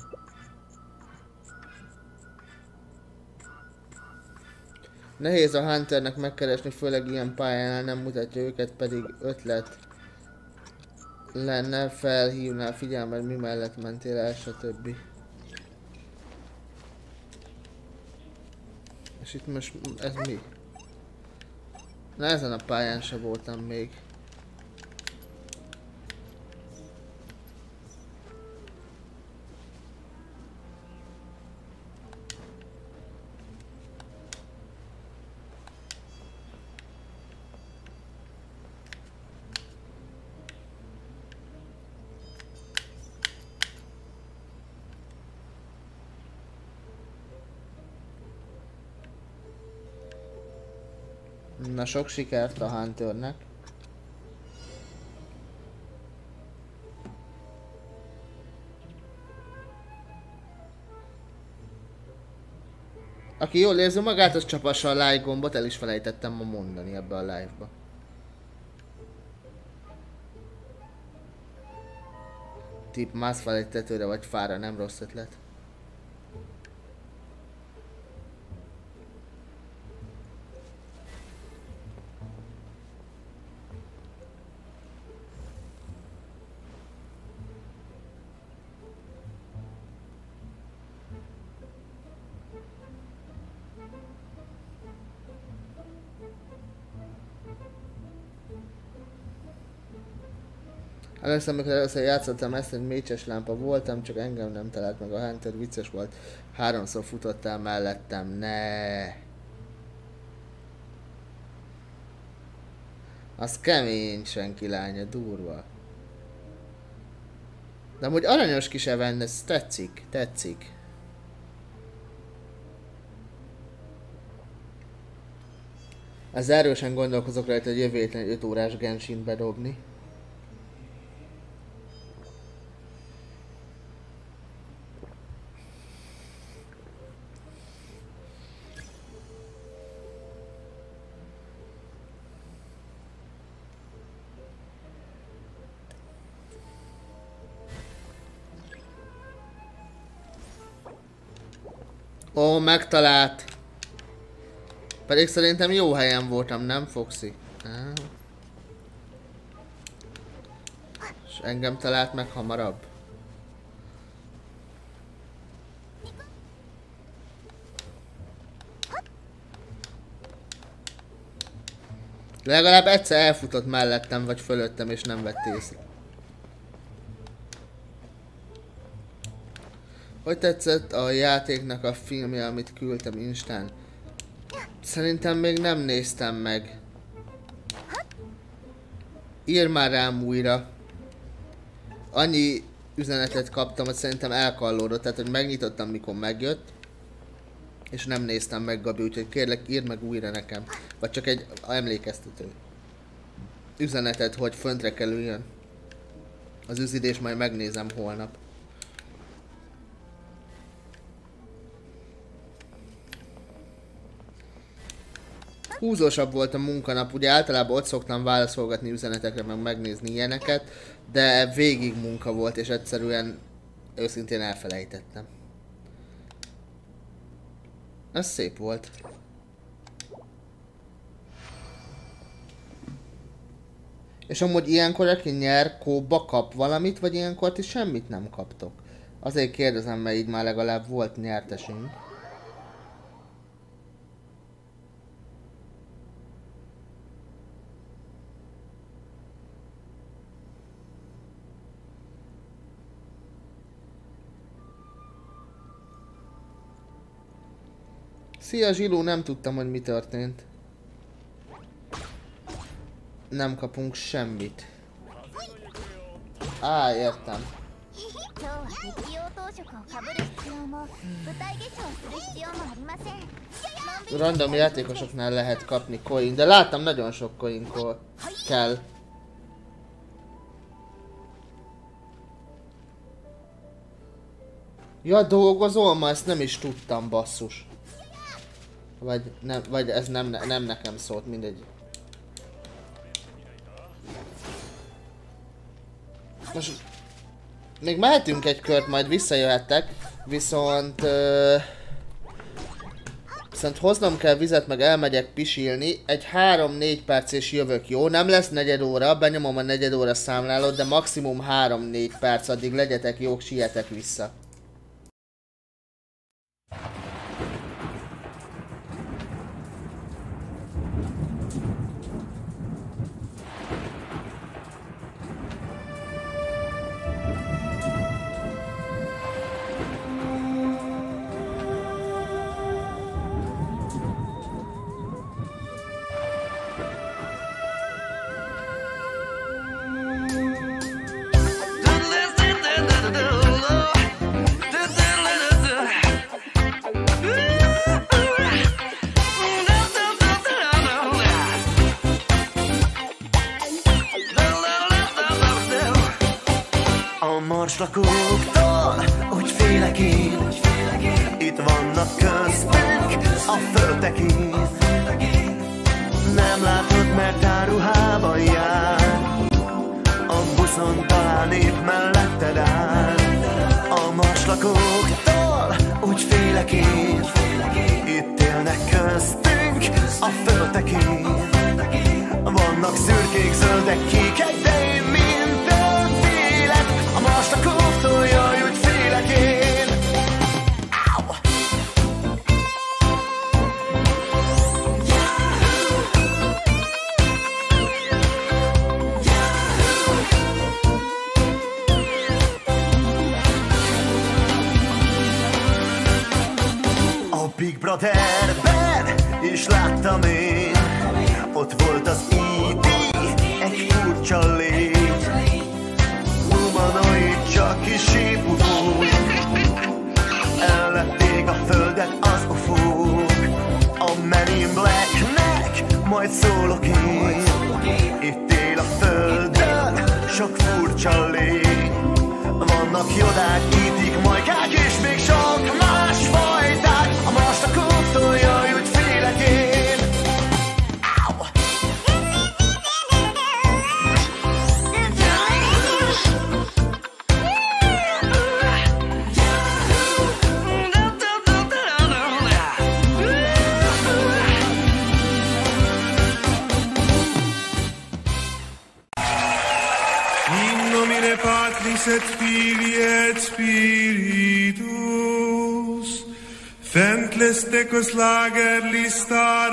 Nehéz a Hunternek megkeresni, főleg ilyen pályánál nem mutatja őket, pedig ötlet lenne, felhívnál figyelmet, mi mellett mentél el, stb. És itt most ez mi? Na ezen a pályán se voltam még. Na sok sikert a Hunternek. Aki jól érzi magát, az csapassa a like gombot, el is felejtettem ma mondani ebbe a live-ba. Tip mászfal egy tetőre vagy fára, nem rossz ötlet. Emlékszem, amikor először játszottam ezt, egy mécses lámpa voltam, csak engem nem talált meg a Hunter, vicces volt. Háromszor futottál mellettem, ne. Az kemény senki lánya, durva. De amúgy aranyos kis event, ez tetszik, tetszik. Ez erősen gondolkozok rajta, hogy jövő héten egy 5 órás Genshin bedobni. Megtalált. Pedig szerintem jó helyen voltam, nem Foxy? És engem talált meg hamarabb. Legalább egyszer elfutott mellettem vagy fölöttem és nem vett észre. Hogy tetszett a játéknak a filmje, amit küldtem Instán? Szerintem még nem néztem meg. Ír már rám újra. Annyi üzenetet kaptam, hogy szerintem elkallódott, tehát hogy megnyitottam mikor megjött. És nem néztem meg Gabi, úgyhogy kérlek írd meg újra nekem. Vagy csak egy emlékeztető. Üzenetet, hogy föntre kell üljön. Az üzidés majd megnézem holnap. Húzósabb volt a munkanap, ugye általában ott szoktam válaszolgatni üzenetekre, meg megnézni ilyeneket, de végig munka volt, és egyszerűen őszintén elfelejtettem. Ez szép volt. És amúgy ilyenkor, aki nyer, kóba kap valamit, vagy ilyenkor ti semmit nem kaptok? Azért kérdezem, mert így már legalább volt nyertesünk. Szia Zsiló, nem tudtam, hogy mi történt. Nem kapunk semmit. Á, értem. Random játékosoknál lehet kapni coin, de láttam nagyon sok coin kell. Ja, dolgozol ma? Ezt nem is tudtam, basszus. Vagy, nem, vagy ez nem, nem nekem szólt, mindegy. Most még mehetünk egy kört, majd visszajöhettek, viszont... Ö, viszont hoznom kell vizet, meg elmegyek pisilni. Egy 3-4 perc és jövök, jó? Nem lesz negyed óra, benyomom a negyed óra számlálót, de maximum 3-4 perc, addig legyetek jók, sietek vissza. preko slage lista.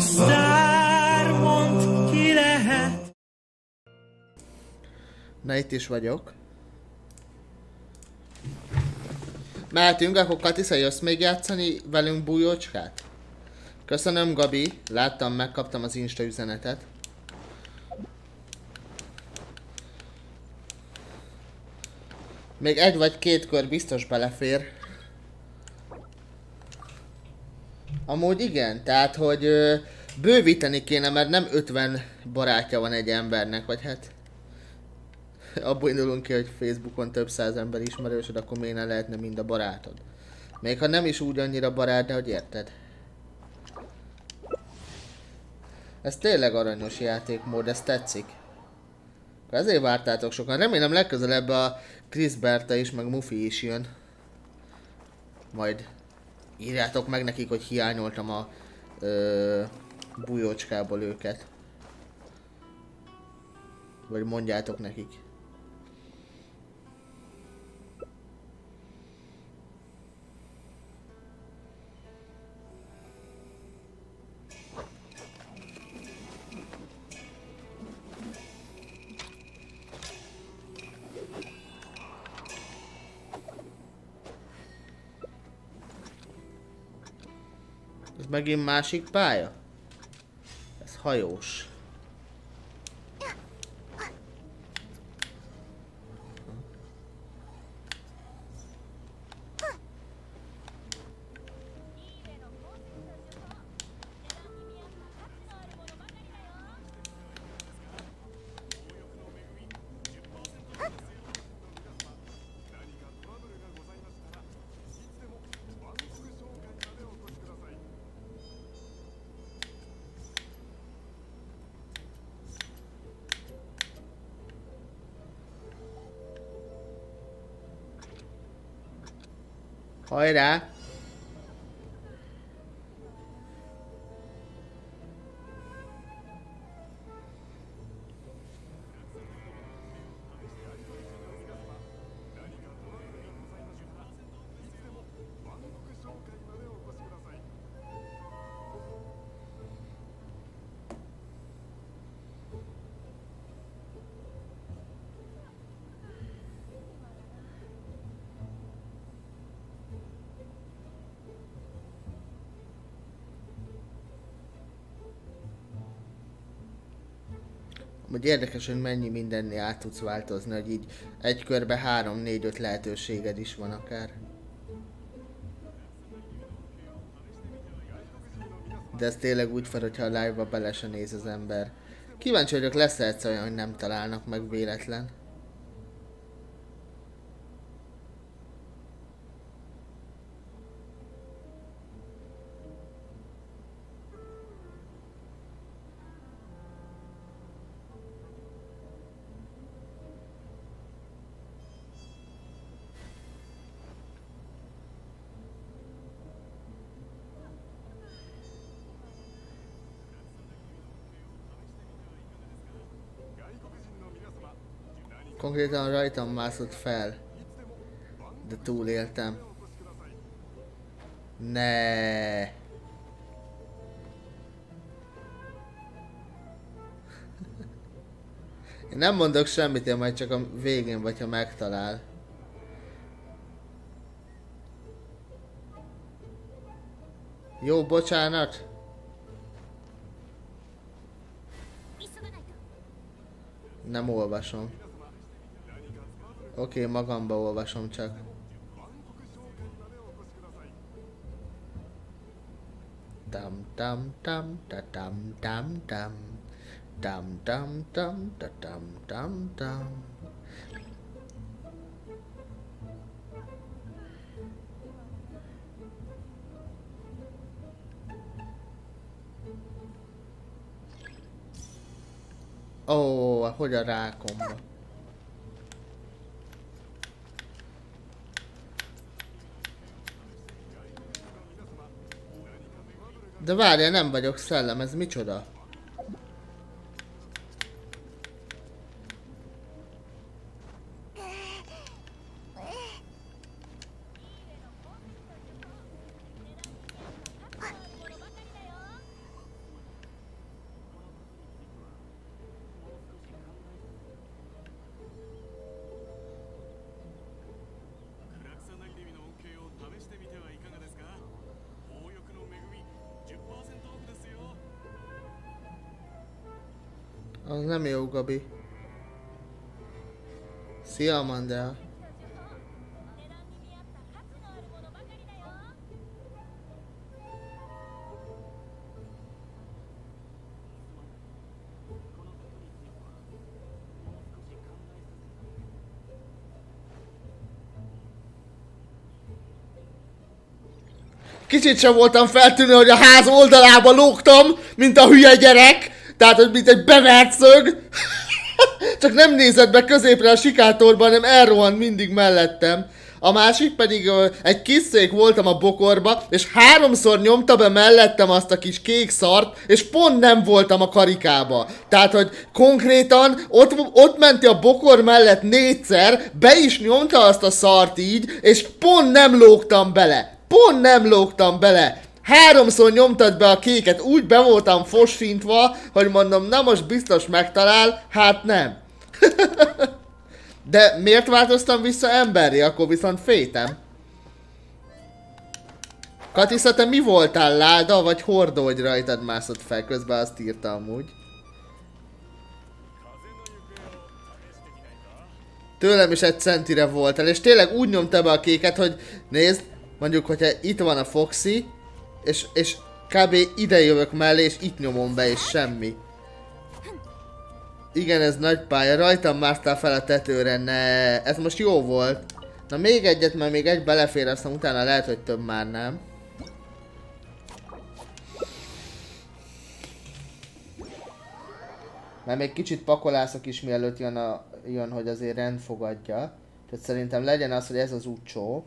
A sztár mond, ki lehet. Na itt is vagyok. Mehetünk, akkor Katisza, jössz még játszani velünk bújócskát? Köszönöm, Gabi. Láttam, megkaptam az Insta üzenetet. Még egy vagy két kör biztos belefér. Amúgy igen, tehát hogy ö, bővíteni kéne, mert nem 50 barátja van egy embernek, vagy hát (laughs) abból indulunk ki, hogy Facebookon több száz ember ismerősöd, akkor miért ne lehetne mind a barátod. Még ha nem is úgy annyira barát, de hogy érted. Ez tényleg aranyos játékmód, ez tetszik. Ezért vártátok sokan. Remélem legközelebb a Chris Berta is, meg Mufi is jön. Majd írjátok meg nekik, hogy hiányoltam a ö, bujócskából őket. Vagy mondjátok nekik. Megint másik pálya? Ez hajós. 回来 Hogy érdekes, hogy mennyi mindenni át tudsz változni, hogy így egy körbe 3-4-5 lehetőséged is van akár. De ez tényleg úgy fel, hogyha a live-ba bele se néz az ember. Kíváncsi vagyok, lesz-e egyszer olyan, hogy nem találnak meg véletlen. Konkrétan rajtam mászott fel. De túléltem. Ne. Én nem mondok semmit, én majd csak a végén vagy, ha megtalál. Jó, bocsánat. Nem olvasom. Oké, okay, magamba olvasom csak. Tam tam tam ta tam tam tam tam tam tam ta tam tam tam Ó, oh, hogy a rákomba. De várja, nem vagyok szellem, ez micsoda? Nem jó, Gabi. Szia, Amanda. Kicsit sem voltam feltűnő, hogy a ház oldalába lógtam, mint a hülye gyerek. Tehát, hogy mint egy bevert szög. (laughs) Csak nem nézett be középre a sikátorban, hanem elrohant mindig mellettem. A másik pedig egy kis szék voltam a bokorba, és háromszor nyomta be mellettem azt a kis kék szart, és pont nem voltam a karikába. Tehát, hogy konkrétan ott, ott menti a bokor mellett négyszer, be is nyomta azt a szart így, és pont nem lógtam bele. Pont nem lógtam bele. Háromszor nyomtad be a kéket, úgy be voltam fosfintva, hogy mondom, na most biztos megtalál, hát nem. (laughs) De miért változtam vissza emberi? Akkor viszont fétem. Katisza, te mi voltál? Láda vagy hordó, hogy rajtad mászott fel? Közben azt írta amúgy. Tőlem is egy centire voltál, és tényleg úgy nyomta be a kéket, hogy nézd, mondjuk, hogyha itt van a Foxy, és, és kb. ide jövök mellé, és itt nyomom be, és semmi. Igen, ez nagy pálya. Rajtam másztál fel a tetőre, ne. Ez most jó volt. Na még egyet, mert még egy belefér, aztán utána lehet, hogy több már nem. Mert még kicsit pakolászok is, mielőtt jön, a, jön hogy azért rend fogadja. Tehát szerintem legyen az, hogy ez az úcsó.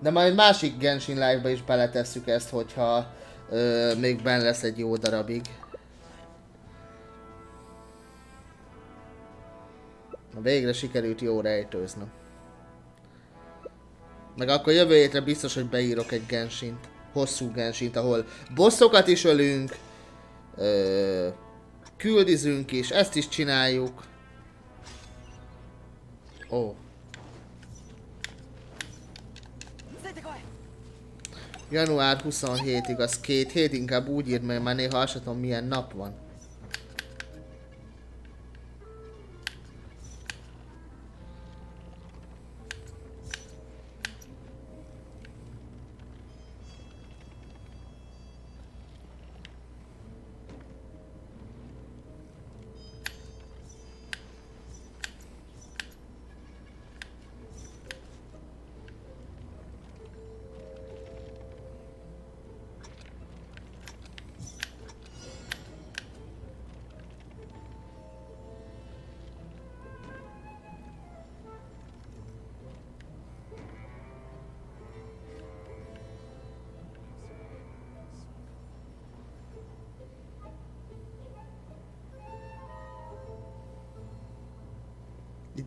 De majd másik Genshin Live-ba is beletesszük ezt, hogyha ö, még benn lesz egy jó darabig. Na végre sikerült jó rejtőzni. Meg akkor jövő hétre biztos, hogy beírok egy Genshint. Hosszú Genshint, ahol bosszokat is ölünk, ö, küldizünk is, ezt is csináljuk. Ó. Január 27-ig, az két hét, inkább úgy ír, mert már néha azt tudom milyen nap van.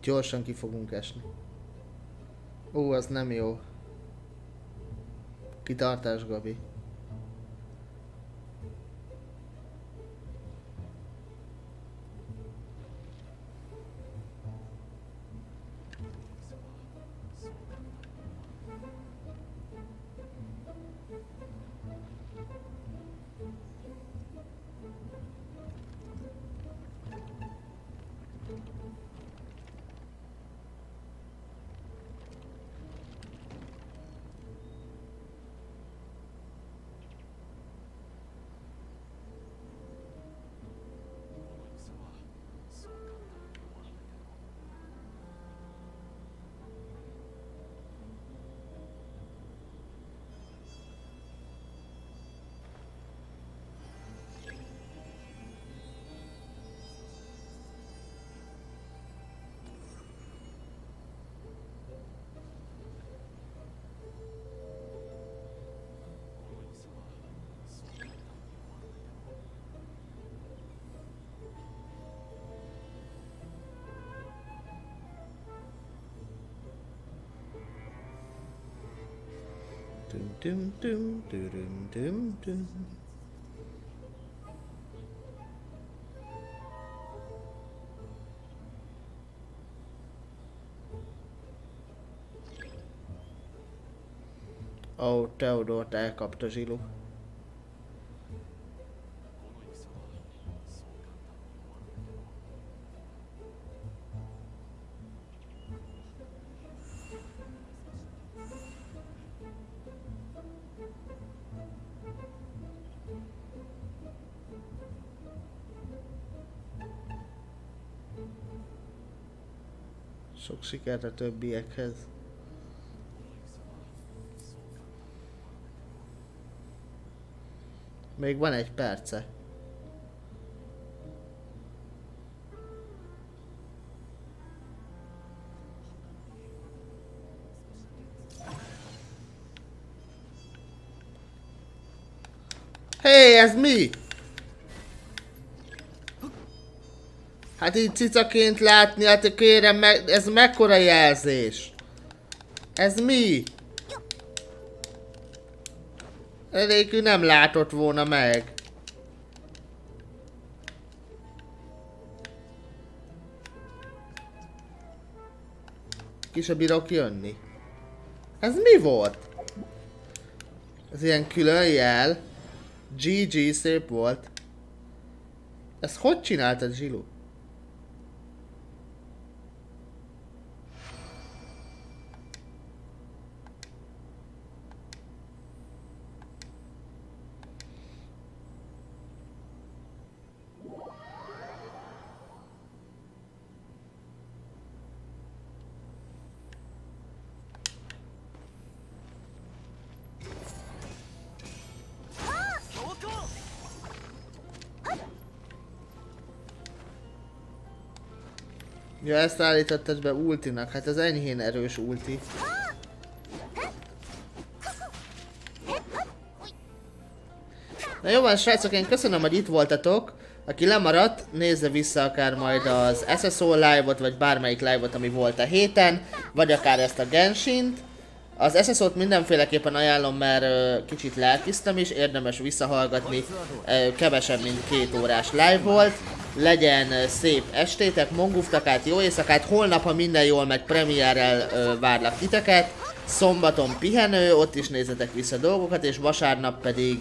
Gyorsan ki fogunk esni. Ó, az nem jó. Kitartás, Gabi. Doom, doom, doom, doom, doom, doom. Oh, te oda a elkapta zsilu. Sikert a többiekhez. Még van egy perce. Hey, ez mi? Hát így cicaként látni, hát kérem, meg, ez mekkora jelzés? Ez mi? Elég nem látott volna meg. Ki se bírok jönni. Ez mi volt? Ez ilyen külön jel. GG szép volt. Ezt hogy csináltad, Zsilu? Ja, ezt állítottad be ultinak, hát ez enyhén erős ulti. Na jó van srácok, én köszönöm, hogy itt voltatok. Aki lemaradt, nézze vissza akár majd az SSO live-ot, vagy bármelyik live-ot, ami volt a héten, vagy akár ezt a Genshint. Az SSO-t mindenféleképpen ajánlom, mert kicsit lelkiztem is, érdemes visszahallgatni, ö, kevesebb, mint két órás live volt legyen szép estétek, monguftakát, jó éjszakát, holnap, ha minden jól meg premierrel ö, várlak titeket, szombaton pihenő, ott is nézzetek vissza dolgokat, és vasárnap pedig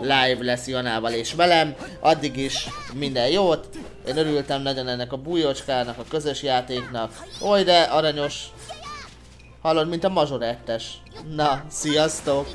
live lesz Janával és velem, addig is minden jót, én örültem nagyon ennek a bújócskának, a közös játéknak, oly de aranyos, hallod, mint a mazsorettes. Na, sziasztok!